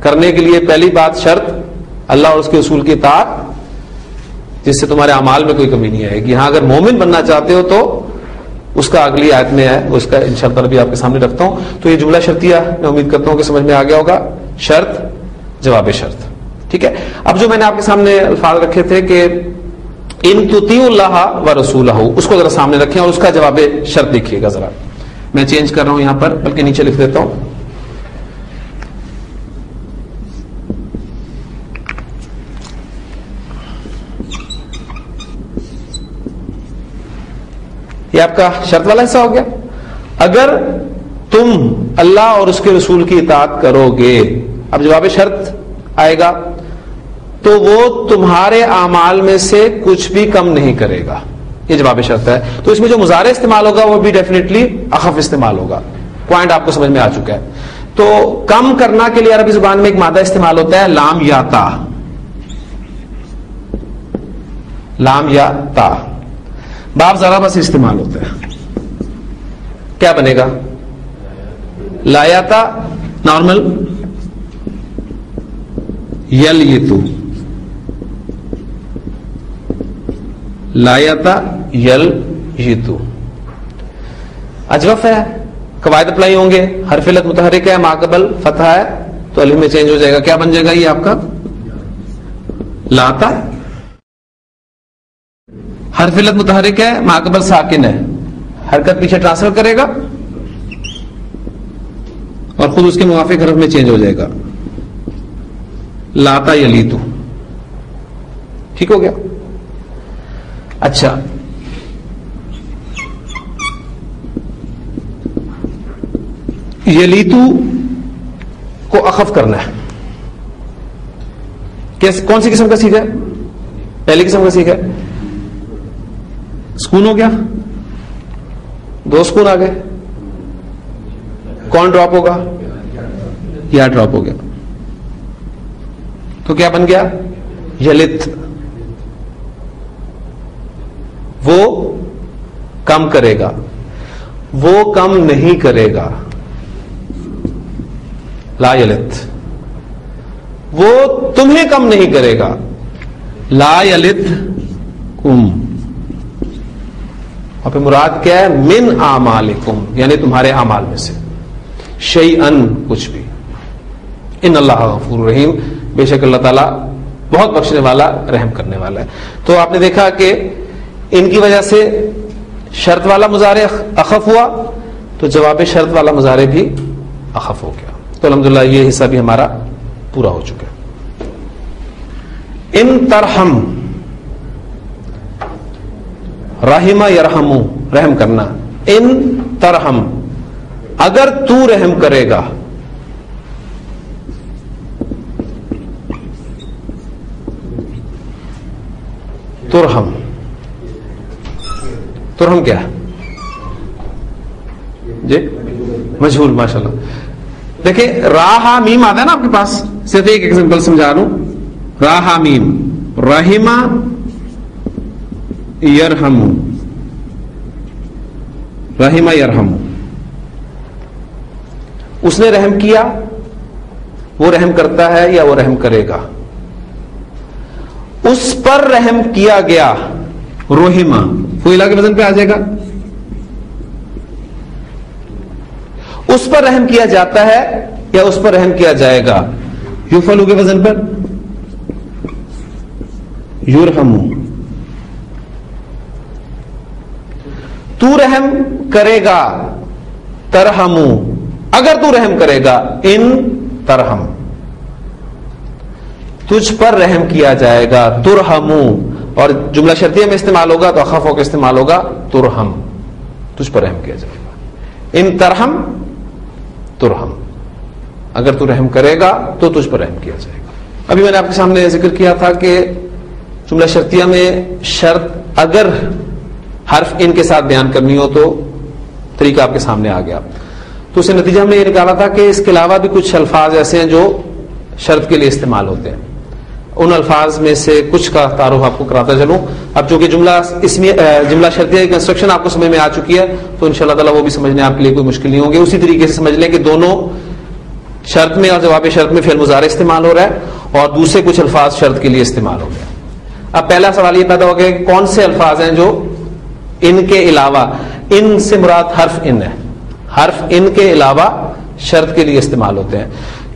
کرنے کے لیے پہلی بات شرط اللہ اور اس کے اصول کی اطاعت، جس سے تمہارے اعمال میں کوئی کمی نہیں آئے گی۔ ہاں اگر مومن بننا چاہتے ہو تو اس کا اگلی آیت میں ہے، اس کا انشاءاللہ شاء بھی آپ کے سامنے رکھتا ہوں۔ تو یہ جملہ شرطیہ میں امید کرتا ہوں کہ سمجھ میں آ گیا ہوگا۔ شرط، جواب شرط۔ ٹھیک ہے؟ اب جو میں نے آپ کے سامنے الفاظ رکھے تھے کہ ان تتی اللہ و رسول اس کو ذرا سامنے رکھیں اور اس کا جواب شرط لکھیے گا ذرا۔ میں چینج کر رہا ہوں یہاں پر، بلکہ نیچے لکھ دیتا ہوں۔ یہ آپ کا شرط والا حصہ ہو گیا۔ اگر تم اللہ اور اس کے رسول کی اطاعت کرو گے، اب جواب شرط آئے گا۔ تو وہ تمہارے اعمال میں سے کچھ بھی کم نہیں کرے گا۔ یہ جواب شرط ہے۔ تو اس میں جو مظاہرے استعمال ہوگا، وہ بھی ڈیفینیٹلی اخف استعمال ہوگا۔ پوائنٹ آپ کو سمجھ میں آ چکا ہے۔ تو کم کرنا کے لیے عربی زبان میں ایک مادہ استعمال ہوتا ہے، لام یا تا۔ لام یا تا۔ باب ذرا بس استعمال ہوتا ہے۔ کیا بنے گا؟ لایا تھا نارمل۔ یل یہ تو لایا تھا یل یہ تو اجوف ہے۔ قواعد اپلائی ہوں گے۔ ہر فلت متحرک ہے۔ ماقبل فتح ہے۔ تو علی میں چینج ہو جائے گا۔ کیا بن جائے گا یہ آپ کا؟ لاتا ہر فلت متحرک ہے ماقبل ساکن ہے۔ حرکت پیچھے ٹرانسفر کرے گا اور خود اس کے موافق حرف میں چینج ہو جائے گا۔ لاتا یا لیتو ٹھیک ہو گیا؟ اچھا۔ یلیتو کو اخف کرنا ہے۔ کون سی قسم کا سیکھا ہے؟ پہلی قسم کا سیکھا ہے۔ سکون ہو گیا؟ دو سکون آ گئے۔ کون ڈراپ ہوگا؟ یا ڈراپ ہو گیا۔ تو کیا بن گیا؟ یلت۔ وہ کم کرے گا۔ وہ کم نہیں کرے گا۔ لا یلت۔ وہ تمہیں کم نہیں کرے گا۔ لا یلت کم۔ اور پھر مراد کیا ہے؟ من آمالکم یعنی تمہارے اعمال میں سے۔ شعی ان کچھ بھی۔ ان اللہ غفور رحیم۔ بے شک اللہ تعالیٰ بہت بخشنے والا، رحم کرنے والا ہے۔ تو آپ نے دیکھا کہ ان کی وجہ سے شرط والا مظاہرے اخف ہوا، تو جواب شرط والا مظاہرے بھی اخف ہو گیا۔ تو الحمدللہ، یہ حصہ بھی ہمارا پورا ہو چکا ان ترہم رحمہ یرحم رحم کرنا۔ ان ترہم اگر تو رحم کرے گا۔ ترہم ترہم کیا؟ جی؟ مجھول ماشاء اللہ دیکھیں راہ میم آتا ہے نا آپ کے پاس؟ صرف ایک ایگزامپل سمجھا لوں۔ راہ میم۔ رحیمہ یرحم رحیمہ یرحم اس نے رحم کیا وہ رحم کرتا ہے یا وہ رحم کرے گا اس پر رحم کیا گیا روحیما وہ علاقے وزن پہ آ جائے گا اس پر رحم کیا جاتا ہے یا اس پر رحم کیا جائے گا یو فلو کے وزن پر یورحم تو رحم کرے گا ترہم اگر تو رحم کرے گا، ان ترہم تجھ پر رحم کیا جائے گا ترہم اور جملہ شرطیہ میں استعمال ہوگا تو اخف کے استعمال ہوگا ترہم تجھ پر رحم کیا جائے گا۔ ان ترہم ترہم اگر تو رحم کرے گا تو تجھ پر رحم کیا جائے گا۔ ابھی میں نے آپ کے سامنے ذکر کیا تھا کہ جملہ شرطیہ میں شرط اگر حرف ان کے ساتھ بیان کرنی ہو تو طریقہ آپ کے سامنے آ گیا۔ تو اسے نتیجہ ہم نے یہ نکالا تھا کہ اس کے علاوہ بھی کچھ الفاظ ایسے ہیں جو شرط کے لیے استعمال ہوتے ہیں۔ ان الفاظ میں سے کچھ کا تعارف آپ کو کراتا چلوں۔ اب چونکہ جملہ اس میں جملہ شرطیہ کنسٹرکشن آپ کو سمجھ میں آ چکی ہے، تو ان شاء اللہ تعالیٰ وہ بھی سمجھنے آپ کے لیے کوئی مشکل نہیں ہوگی اسی طریقے سے سمجھ لیں کہ دونوں شرط میں اور جواب شرط میں فعل مظاہرے استعمال ہو رہا ہے اور دوسرے کچھ الفاظ شرط کے لیے استعمال ہو گیا اب پہلا سوال یہ پیدا ہو گیا کہ کون سے الفاظ ہیں جو ان کے علاوہ، ان سے مراد حرف ان ہے۔ حرف ان کے علاوہ شرط کے لیے استعمال ہوتے ہیں۔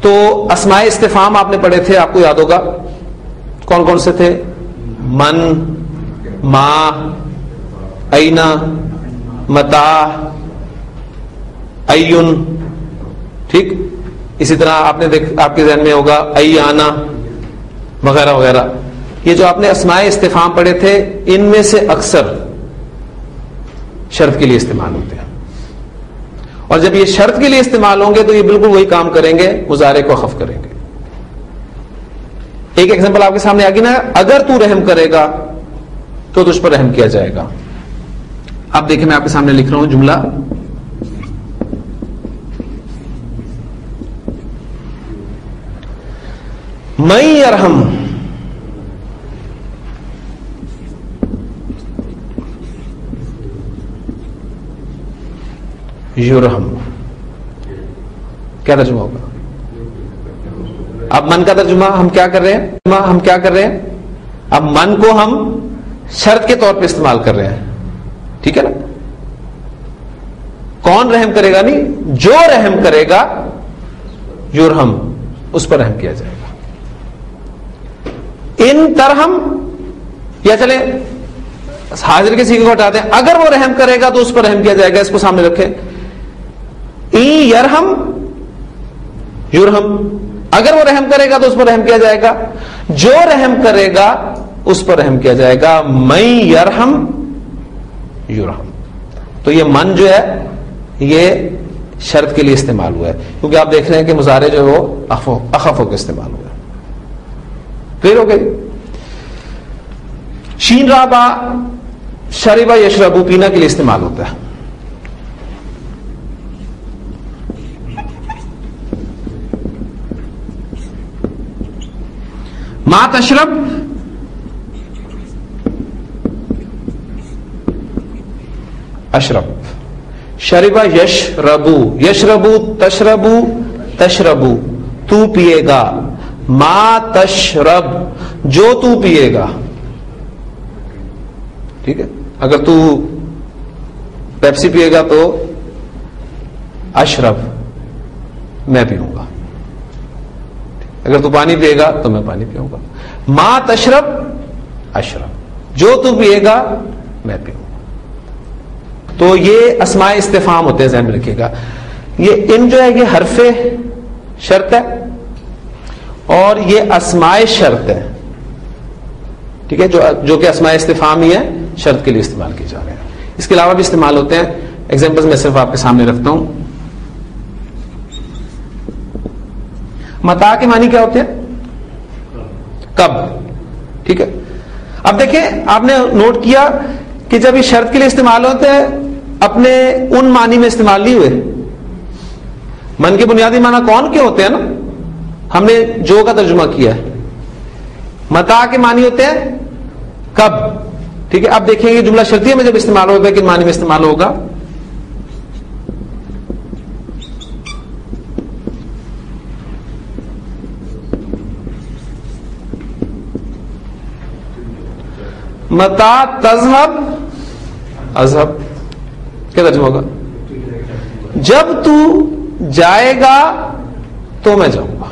تو اسماء استفام آپ نے پڑھے تھے، آپ کو یاد ہوگا۔ کون کون سے تھے؟ من، ما، اینا، متا این ٹھیک؟ اسی طرح آپ نے دیکھ، آپ کے ذہن میں ہوگا ای آنا وغیرہ وغیرہ۔ یہ جو آپ نے اسماء استفام پڑھے تھے، ان میں سے اکثر شرط کے لیے استعمال ہوتے ہیں۔ اور جب یہ شرط کے لیے استعمال ہوں گے تو یہ بالکل وہی کام کریں گے مظاہرے کو خف کریں گے۔ ایک ایگزامپل آپ کے سامنے آگے نا، اگر تو رحم کرے گا تو تجھ پر رحم کیا جائے گا۔ اب دیکھیں میں آپ کے سامنے لکھ رہا ہوں جملہ۔ میں ارحم یورحم کیا ترجمہ ہوگا؟ اب من کا ترجمہ ہم کیا کر رہے ہیں؟ ہم کیا کر رہے ہیں؟ اب من کو ہم شرط کے طور پہ استعمال کر رہے ہیں۔ ٹھیک ہے نا؟ کون رحم کرے گا نہیں؟ جو رحم کرے گا یورحم اس پر رحم کیا جائے گا۔ ان ترہم، یا چلے حاضر کے سیکھے کو ہٹاتے ہیں۔ اگر وہ رحم کرے گا تو اس پر رحم کیا جائے گا، اس کو سامنے رکھے یرحم یورحم اگر وہ رحم کرے گا تو اس پر رحم کیا جائے گا۔ جو رحم کرے گا، اس پر رحم کیا جائے گا۔ میں یرحم یورحم تو یہ من جو ہے، یہ شرط کے لیے استعمال ہوا ہے۔ کیونکہ آپ دیکھ رہے ہیں کہ مظاہرے جو ہے وہ اخف ہو کے استعمال ہوا ہے۔ کلیئر ہو گئی؟ شین رابا شریبا یشربو، پینا کے لیے استعمال ہوتا ہے۔ ما تشرب؟ اشرب. شریبا یش ربو یش ربو تشربو تشربو. تو پیے گا. ما تشرب. جو تو پیے گا. ٹھیک ہے؟ اگر تو پیپسی پیے گا تو اشرب میں پیوں گا. اگر تو پانی پیے گا تو میں پانی پیوں گا۔ ماں تشرب اشرب۔ جو تو پیے گا میں پیوں گا۔ تو یہ اسماء استفام ہوتے ہیں ذہن میں رکھیے گا۔ یہ ان جو ہے، یہ حرف شرط ہے اور یہ اسماء شرط ہے۔ ٹھیک ہے؟ جو جو کہ اسماء استفام ہی ہے شرط کے لیے استعمال کیے جا رہے ہیں۔ اس کے علاوہ بھی استعمال ہوتے ہیں۔ ایگزامپل میں صرف آپ کے سامنے رکھتا ہوں۔ متا کے معنی کیا ہوتے ہیں؟ کب. ٹھیک ہے. اب دیکھیں، آپ نے نوٹ کیا کہ جب یہ شرط کے لیے استعمال ہوتے ہیں، اپنے ان معنی میں استعمال نہیں ہوئے. من کے بنیادی معنی کون کے ہوتے ہیں نا؟ ہم نے جو کا ترجمہ کیا ہے. متا کے معنی ہوتے ہیں کب. ٹھیک ہے. اب دیکھیں گے جملہ شرطیہ میں جب استعمال ہوگا کہ معنی میں استعمال ہوگا. متا تذہب، اذہب، کیا ترجمہ ہوگا؟ جب تو جائے گا تو میں جاؤں گا۔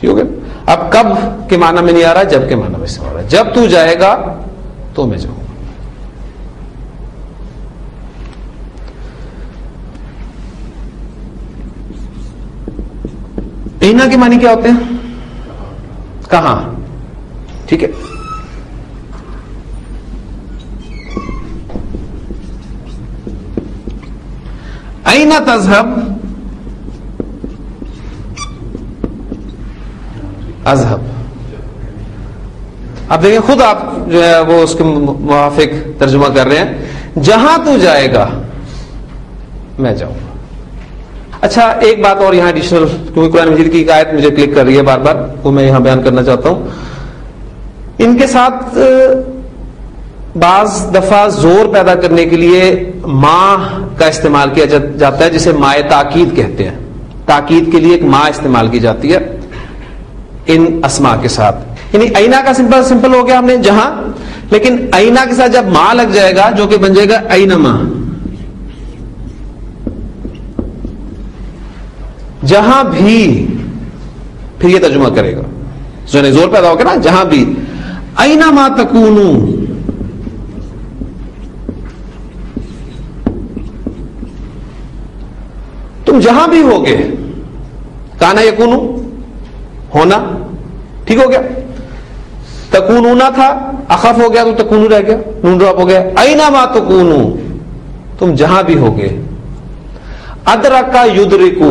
ٹھیک ہو گیا اب کب کے معنی میں نہیں آ رہا، جب کے معنی میں سے آ رہا ہے۔ جب تو جائے گا تو میں جاؤں گا۔ اینا کے معنی کیا ہوتے ہیں؟ کہاں؟ ٹھیک ہے۔ اینا تذہب اذہب اب دیکھیں، خود آپ جو ہے وہ اس کے موافق ترجمہ کر رہے ہیں۔ جہاں تو جائے گا، میں جاؤں گا۔ اچھا ایک بات اور یہاں ایڈیشنل کیونکہ قرآن مجید کی آیت مجھے کلک کر رہی ہے بار بار، وہ میں یہاں بیان کرنا چاہتا ہوں۔ ان کے ساتھ بعض دفعہ زور پیدا کرنے کے لیے ماں کا استعمال کیا جاتا ہے، جسے مائع تاکید کہتے ہیں۔ تاکید کے لیے ایک ماں استعمال کی جاتی ہے ان اسما کے ساتھ۔ یعنی اینا کا سمپل سمپل ہو گیا ہم نے جہاں، لیکن اینا کے ساتھ جب ماں لگ جائے گا، جو کہ بن جائے گا اینما جہاں بھی، پھر یہ ترجمہ کرے گا۔ زور پیدا ہوگا نا، جہاں بھی اینا ما تکون تم جہاں بھی ہوگے، کانا یقون ہونا؟ ٹھیک ہو گیا۔ تکون تھا، اخف ہو گیا تو تکون رہ گیا، نون ڈراپ ہو گیا۔ اینا ما تکون تم جہاں بھی ہوگے۔ ادرکا یدرکو،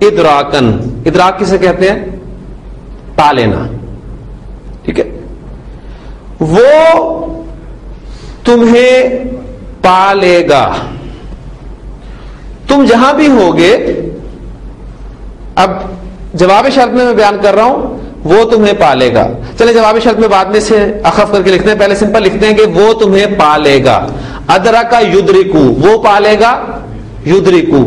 ادراکن۔ ادراک کسے کہتے ہیں؟ پا لینا ٹھیک ہے؟ وہ تمہیں پالے گا۔ تم جہاں بھی ہوگے، اب جواب شرط میں میں بیان کر رہا ہوں، وہ تمہیں پالے گا۔ چلے جواب شرط میں بعد میں سے اخف کر کے لکھتے ہیں۔ پہلے سمپل لکھتے ہیں کہ وہ تمہیں پالے گا۔ ادرا کا یدرکو، وہ پالے گا، یدرکو۔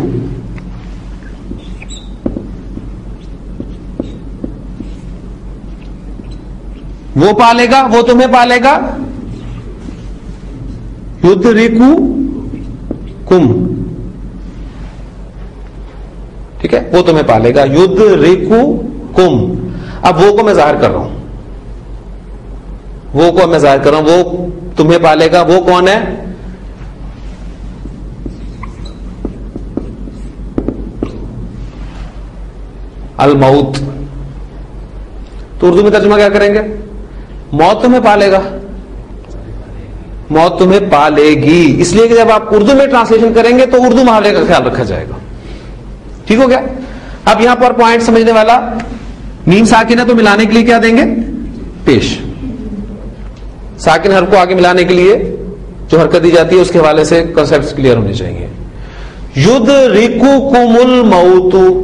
وہ پالے گا، وہ تمہیں پالے گا؟ یدھ ریکو کم۔ ٹھیک ہے؟ وہ تمہیں پالے گا۔ یدھ ریکو کم۔ اب وہ کو میں ظاہر کر رہا ہوں۔ وہ کو میں ظاہر کر رہا ہوں۔ وہ تمہیں پالے گا۔ وہ کون ہے؟ الموت۔ تو اردو میں ترجمہ کیا کریں گے؟ موت تمہیں پالے گا۔ موت تمہیں پالے گی۔ اس لیے کہ جب آپ اردو میں ٹرانسلیشن کریں گے تو اردو محاورے کا خیال رکھا جائے گا۔ ٹھیک ہو گیا؟ اب یہاں پر پوائنٹ سمجھنے والا نیم ساکن ہے تو ملانے کے لیے کیا دیں گے؟ پیش۔ ساکن ہر کو آگے ملانے کے لیے جو حرکت دی جاتی ہے، اس کے حوالے سے کنسپٹ کلیئر ہونے چاہیے۔ ید ریکو کمل موتو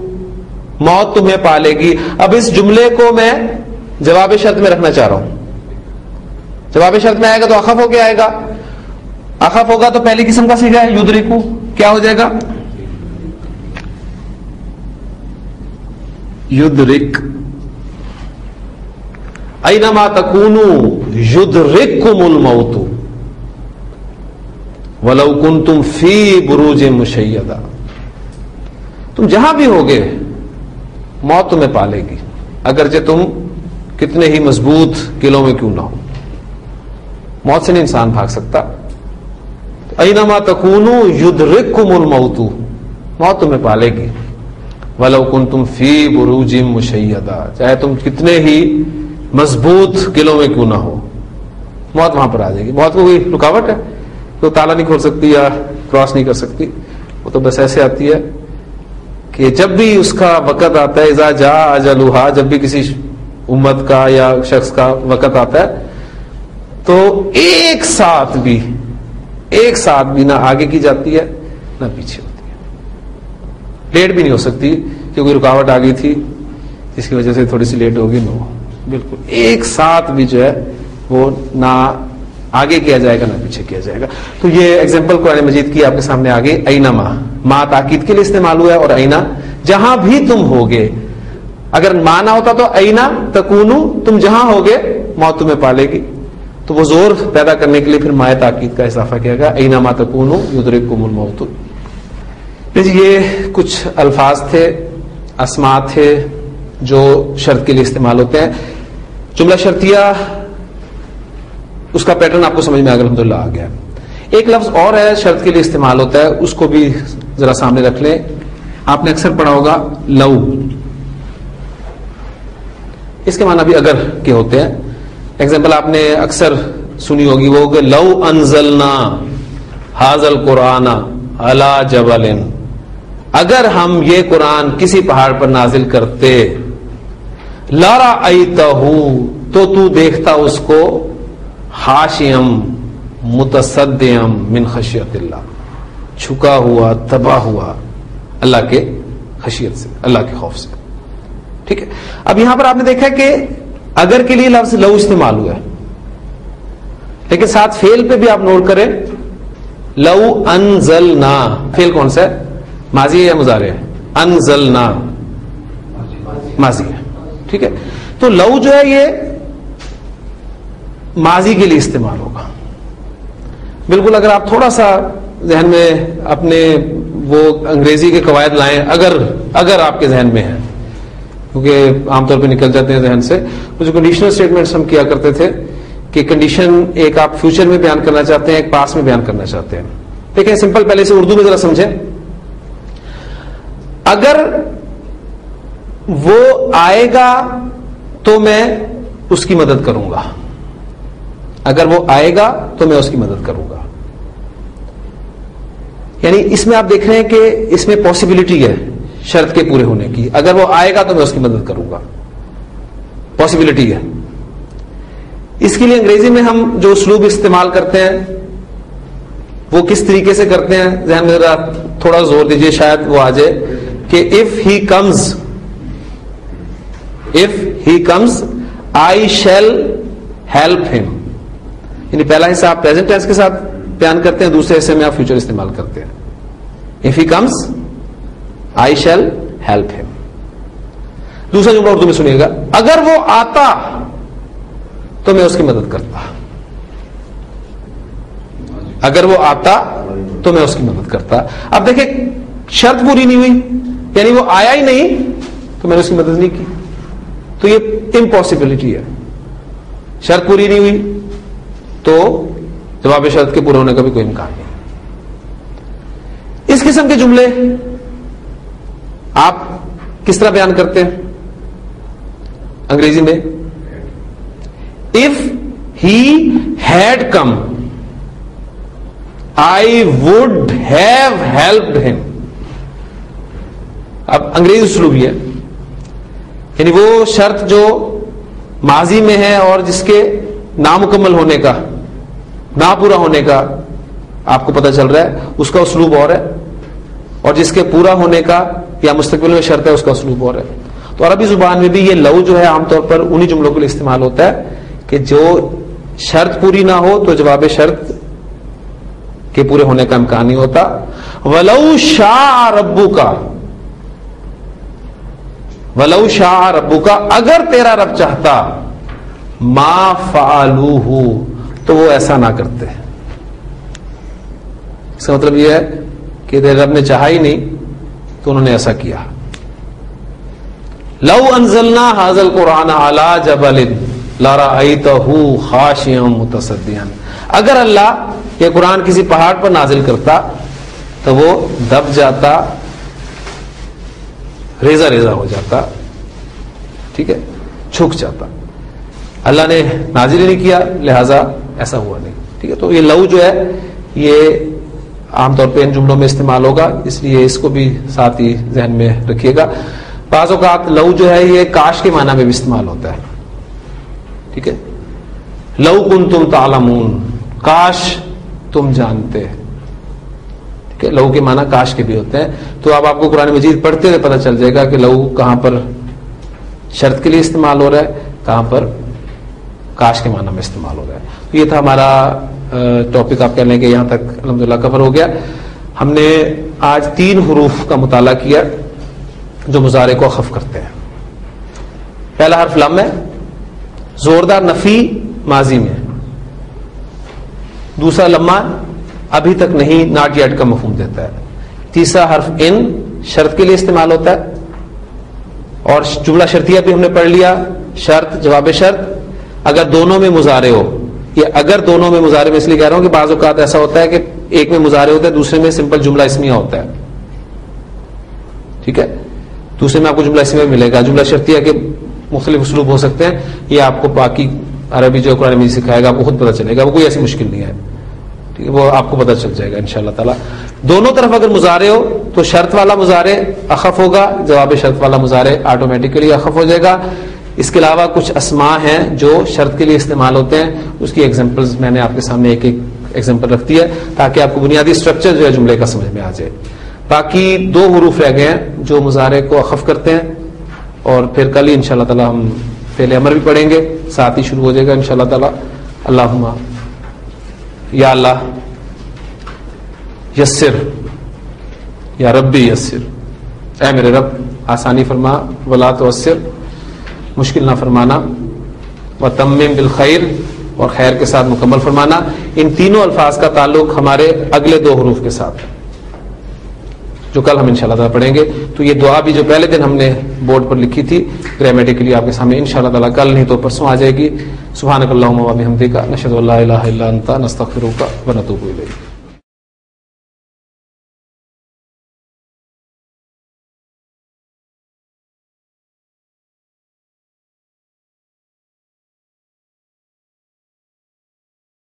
موت تمہیں پالے گی۔ اب اس جملے کو میں جواب شرط میں رکھنا چاہ رہا ہوں۔ جواب شرط میں آئے گا تو اخف ہو کے آئے گا۔ اخف ہوگا تو پہلی قسم کا سیکھا ہے، یدرکو۔ کیا ہو جائے گا؟ یدرک۔ اینما تکونو یدرککم الموت۔ ولو کنتم فی بروج مشیدہ۔ تم جہاں بھی ہوگے، موت تمہیں پالے گی۔ اگرچہ تم کتنے ہی مضبوط قلعوں میں کیوں نہ ہو۔ موت سے نہیں انسان بھاگ سکتا۔ اینما تکونو یدرککم الموت موت تمہیں پالے گی۔ ولو کن تم فی بروج مشیدہ، چاہے تم کتنے ہی مضبوط قلعوں میں کیوں نہ ہو۔ موت وہاں پر آ جائے گی۔ موت کو کوئی رکاوٹ ہے؟ تو تالا نہیں کھول سکتی یا کراس نہیں کر سکتی۔ وہ تو بس ایسے آتی ہے کہ جب بھی اس کا وقت آتا ہے جا اجلوہا جب بھی کسی امت کا یا شخص کا وقت آتا ہے تو ایک ساتھ بھی، ایک ساتھ بھی نہ آگے کی جاتی ہے، نہ پیچھے ہوتی ہے۔ لیٹ بھی نہیں ہو سکتی کہ کوئی رکاوٹ آ گئی تھی جس کی وجہ سے تھوڑی سی لیٹ ہوگی نو۔ بالکل۔ ایک ساتھ بھی جو ہے، وہ نہ آگے کیا جائے گا، نہ پیچھے کیا جائے گا۔ تو یہ ایگزامپل قرآن مجید کی آپ کے سامنے آگے اینا ماں ماں تاکید کے لیے استعمال ہوا ہے اور اینا، جہاں بھی تم ہوگے۔ اگر مانا ہوتا تو اینا تکونو، تم جہاں ہوگے، موت تمہیں پالے گی۔ تو وہ زور پیدا کرنے کے لیے پھر مائع تاکید کا اضافہ کیا گیا، اینا ماں تکون یدرکم الموت. جی یہ کچھ الفاظ تھے اسمات تھے جو شرط کے لیے استعمال ہوتے ہیں۔ جملہ شرطیہ، اس کا پیٹرن آپ کو سمجھ میں الحمد للہ آ گیا۔ ایک لفظ اور ہے، شرط کے لیے استعمال ہوتا ہے، اس کو بھی ذرا سامنے رکھ لیں۔ آپ نے اکثر پڑھا ہوگا، لو۔ اس کے معنی بھی اگر کے ہوتے ہیں۔ ایگزامپل آپ نے اکثر سنی ہوگی وہ کہ لو انزلنا حاضل قرآن اللہ جبل اگر ہم یہ قرآن کسی پہاڑ پر نازل کرتے لارا تو تو دیکھتا اس کو ہاشیم متصدیم من خشیت اللہ۔ چھکا ہوا، تباہ ہوا، اللہ کے خشیت سے، اللہ کے خوف سے۔ ٹھیک ہے؟ اب یہاں پر آپ نے دیکھا کہ اگر کے لیے لفظ لو استعمال ہوا ہے۔ لیکن ساتھ فیل پہ بھی آپ نوٹ کریں۔ لو انزل نا فیل کون سا ہے؟ ماضی ہے یا مظاہرے انزل نا ماضی ہے۔ ٹھیک ہے؟ تو لو جو ہے یہ ماضی کے لیے استعمال ہوگا۔ بالکل اگر آپ تھوڑا سا ذہن میں اپنے وہ انگریزی کے قواعد لائیں، اگر اگر آپ کے ذہن میں ہیں۔ کیونکہ عام طور پہ نکل جاتے ہیں ذہن سے جو کنڈیشنل اسٹیٹمنٹس ہم کیا کرتے تھے کہ کنڈیشن ایک آپ فیوچر میں بیان کرنا چاہتے ہیں، ایک پاس میں بیان کرنا چاہتے ہیں۔ دیکھیں سمپل پہلے سے اردو میں ذرا سمجھیں۔ اگر وہ آئے گا تو میں اس کی مدد کروں گا۔ اگر وہ آئے گا تو میں اس کی مدد کروں گا۔ یعنی اس میں آپ دیکھ رہے ہیں کہ اس میں پاسبلٹی ہے۔ شرط کے پورے ہونے کی۔ اگر وہ آئے گا تو میں اس کی مدد کروں گا۔ پاسبلٹی ہے۔ اس کے لیے انگریزی میں ہم جو اسلوب استعمال کرتے ہیں، وہ کس طریقے سے کرتے ہیں؟ ذہن میں ذرا تھوڑا زور دیجیے شاید وہ آ جائے کہ if he comes if he comes I shall help ہم یعنی پہلا حصہ آپ ٹینس کے ساتھ بیان کرتے ہیں، دوسرے حصے میں آپ فیوچر استعمال کرتے ہیں۔ If he comes I shall help ہم دوسرا جملہ اردو میں سنیے گا۔ اگر وہ آتا تو میں اس کی مدد کرتا۔ اگر وہ آتا تو میں اس کی مدد کرتا۔ اب دیکھیں، شرط پوری نہیں ہوئی۔ یعنی وہ آیا ہی نہیں تو میں نے اس کی مدد نہیں کی۔ تو یہ امپاسبلٹی ہے۔ شرط پوری نہیں ہوئی تو جواب شرط کے پورے ہونے کا بھی کوئی امکان نہیں۔ اس قسم کے جملے آپ کس طرح بیان کرتے ہیں؟ انگریزی میں if he had come I would have help ہم اب انگریزی اسلوب ہے۔ یعنی وہ شرط جو ماضی میں ہے اور جس کے نامکمل ہونے کا نہ پورا ہونے کا آپ کو پتہ چل رہا ہے، اس کا اسلوب اور ہے۔ اور جس کے پورا ہونے کا یا مستقبل میں شرط ہے اس کا اسلوب اور ہے۔ تو عربی زبان میں بھی یہ لو جو ہے عام طور پر انہی جملوں کے لیے استعمال ہوتا ہے کہ جو شرط پوری نہ ہو تو جواب شرط کے پورے ہونے کا امکان نہیں ہوتا۔ ولو شاہ ربو کا ولو شاہ ربو کا اگر تیرا رب چاہتا ما فالو تو وہ ایسا نہ کرتے۔ اس کا مطلب یہ ہے کہ تیرے رب نے چاہا ہی نہیں تو انہوں نے ایسا کیا۔ لو انزلنا حاضل قرآن اعلی جبل لارا متصدیان اگر اللہ یہ قرآن کسی پہاڑ پر نازل کرتا تو وہ دب جاتا ریزا ریزا ہو جاتا، ٹھیک ہے، چھک جاتا۔ اللہ نے نازل نہیں کیا، لہذا ایسا ہوا نہیں۔ ٹھیک ہے، تو یہ لو جو ہے، یہ عام طور پہ ان جملوں میں استعمال ہوگا، اس لیے اس کو بھی ساتھ ہی ذہن میں رکھیے گا۔ بعض اوقات لو جو ہے یہ کاش کے معنی میں بھی استعمال ہوتا ہے۔ ٹھیک ہے؟ لو کن تم تالمون کاش تم جانتے۔ ٹھیک ہے؟ لہو کے معنی کاش کے بھی ہوتے ہیں۔ تو اب آپ کو قرآن مجید پڑھتے ہوئے پتہ چل جائے گا کہ لہو کہاں پر شرط کے لیے استعمال ہو رہا ہے، کہاں پر کاش کے معنی میں استعمال ہو رہا ہے۔ تو یہ تھا ہمارا ٹاپک آپ کہہ لیں کہ یہاں تک الحمد للہ کور ہو گیا۔ ہم نے آج تین حروف کا مطالعہ کیا جو مظاہرے کو اخف کرتے ہیں۔ پہلا حرف لم ہے، زوردار نفی ماضی میں۔ دوسرا لمحہ، ابھی تک نہیں، ناٹ یٹ کا مفہوم دیتا ہے۔ تیسرا حرف ان، شرط کے لیے استعمال ہوتا ہے۔ اور جملہ شرطیہ بھی ہم نے پڑھ لیا، شرط، جواب شرط۔ اگر دونوں میں مظاہرے ہو یہ اگر دونوں میں مظاہرے میں اس لیے کہہ رہا ہوں کہ بعض اوقات ایسا ہوتا ہے کہ ایک میں مظاہرے ہوتا ہے دوسرے میں سمپل جملہ اسمیہ ہوتا ہے۔ ٹھیک ہے؟ دوسرے میں آپ کو جملہ اسمیہ ملے گا۔ جملہ شرطیہ کے مختلف اسلوب ہو سکتے ہیں۔ یہ آپ کو باقی عربی جو قرآن مجید سکھائے گا، آپ کو خود پتہ چلے گا۔ وہ کوئی ایسی مشکل نہیں ہے۔ ٹھیک ہے؟ وہ آپ کو پتہ چل جائے گا ان شاء اللہ تعالیٰ۔ دونوں طرف اگر مظاہرے ہو تو شرط والا مظاہرے اخف ہوگا۔ جواب شرط والا مظاہرے آٹومیٹیکلی اخف ہو جائے گا۔ اس کے علاوہ کچھ اسما ہیں جو شرط کے لیے استعمال ہوتے ہیں۔ اس کی ایگزامپل میں نے آپ کے سامنے ایک ایک ایگزامپل رکھ دی ہے تاکہ آپ کو بنیادی اسٹرکچر جو ہے جملے کا سمجھ میں آ جائے۔ باقی دو حروف رہ گئے ہیں جو مظاہرے کو اخف کرتے ہیں اور پھر کل ہی ان شاء اللہ تعالیٰ ہم پہلے امر بھی پڑھیں گے۔ ساتھ ہی شروع ہو جائے گا ان شاء اللہ تعالیٰ۔ اللہ یا اللہ، یسر۔ یا ربی، یسر۔ اے میرے رب، آسانی فرما، ولا تو مشکل نہ فرمانا و تم بالخیر اور خیر کے ساتھ مکمل فرمانا۔ ان تینوں الفاظ کا تعلق ہمارے اگلے دو حروف کے ساتھ، جو کل ہم ان شاء اللہ تعالیٰ پڑھیں گے۔ تو یہ دعا بھی جو پہلے دن ہم نے بورڈ پر لکھی تھی گرامیٹیکلی آپ کے سامنے ان شاء اللہ تعالیٰ کل نہیں تو پرسوں آ جائے گی۔ سبحان اللہ کا نشد اللہ الہ الا انت، نستغفرک و نتوب الیک۔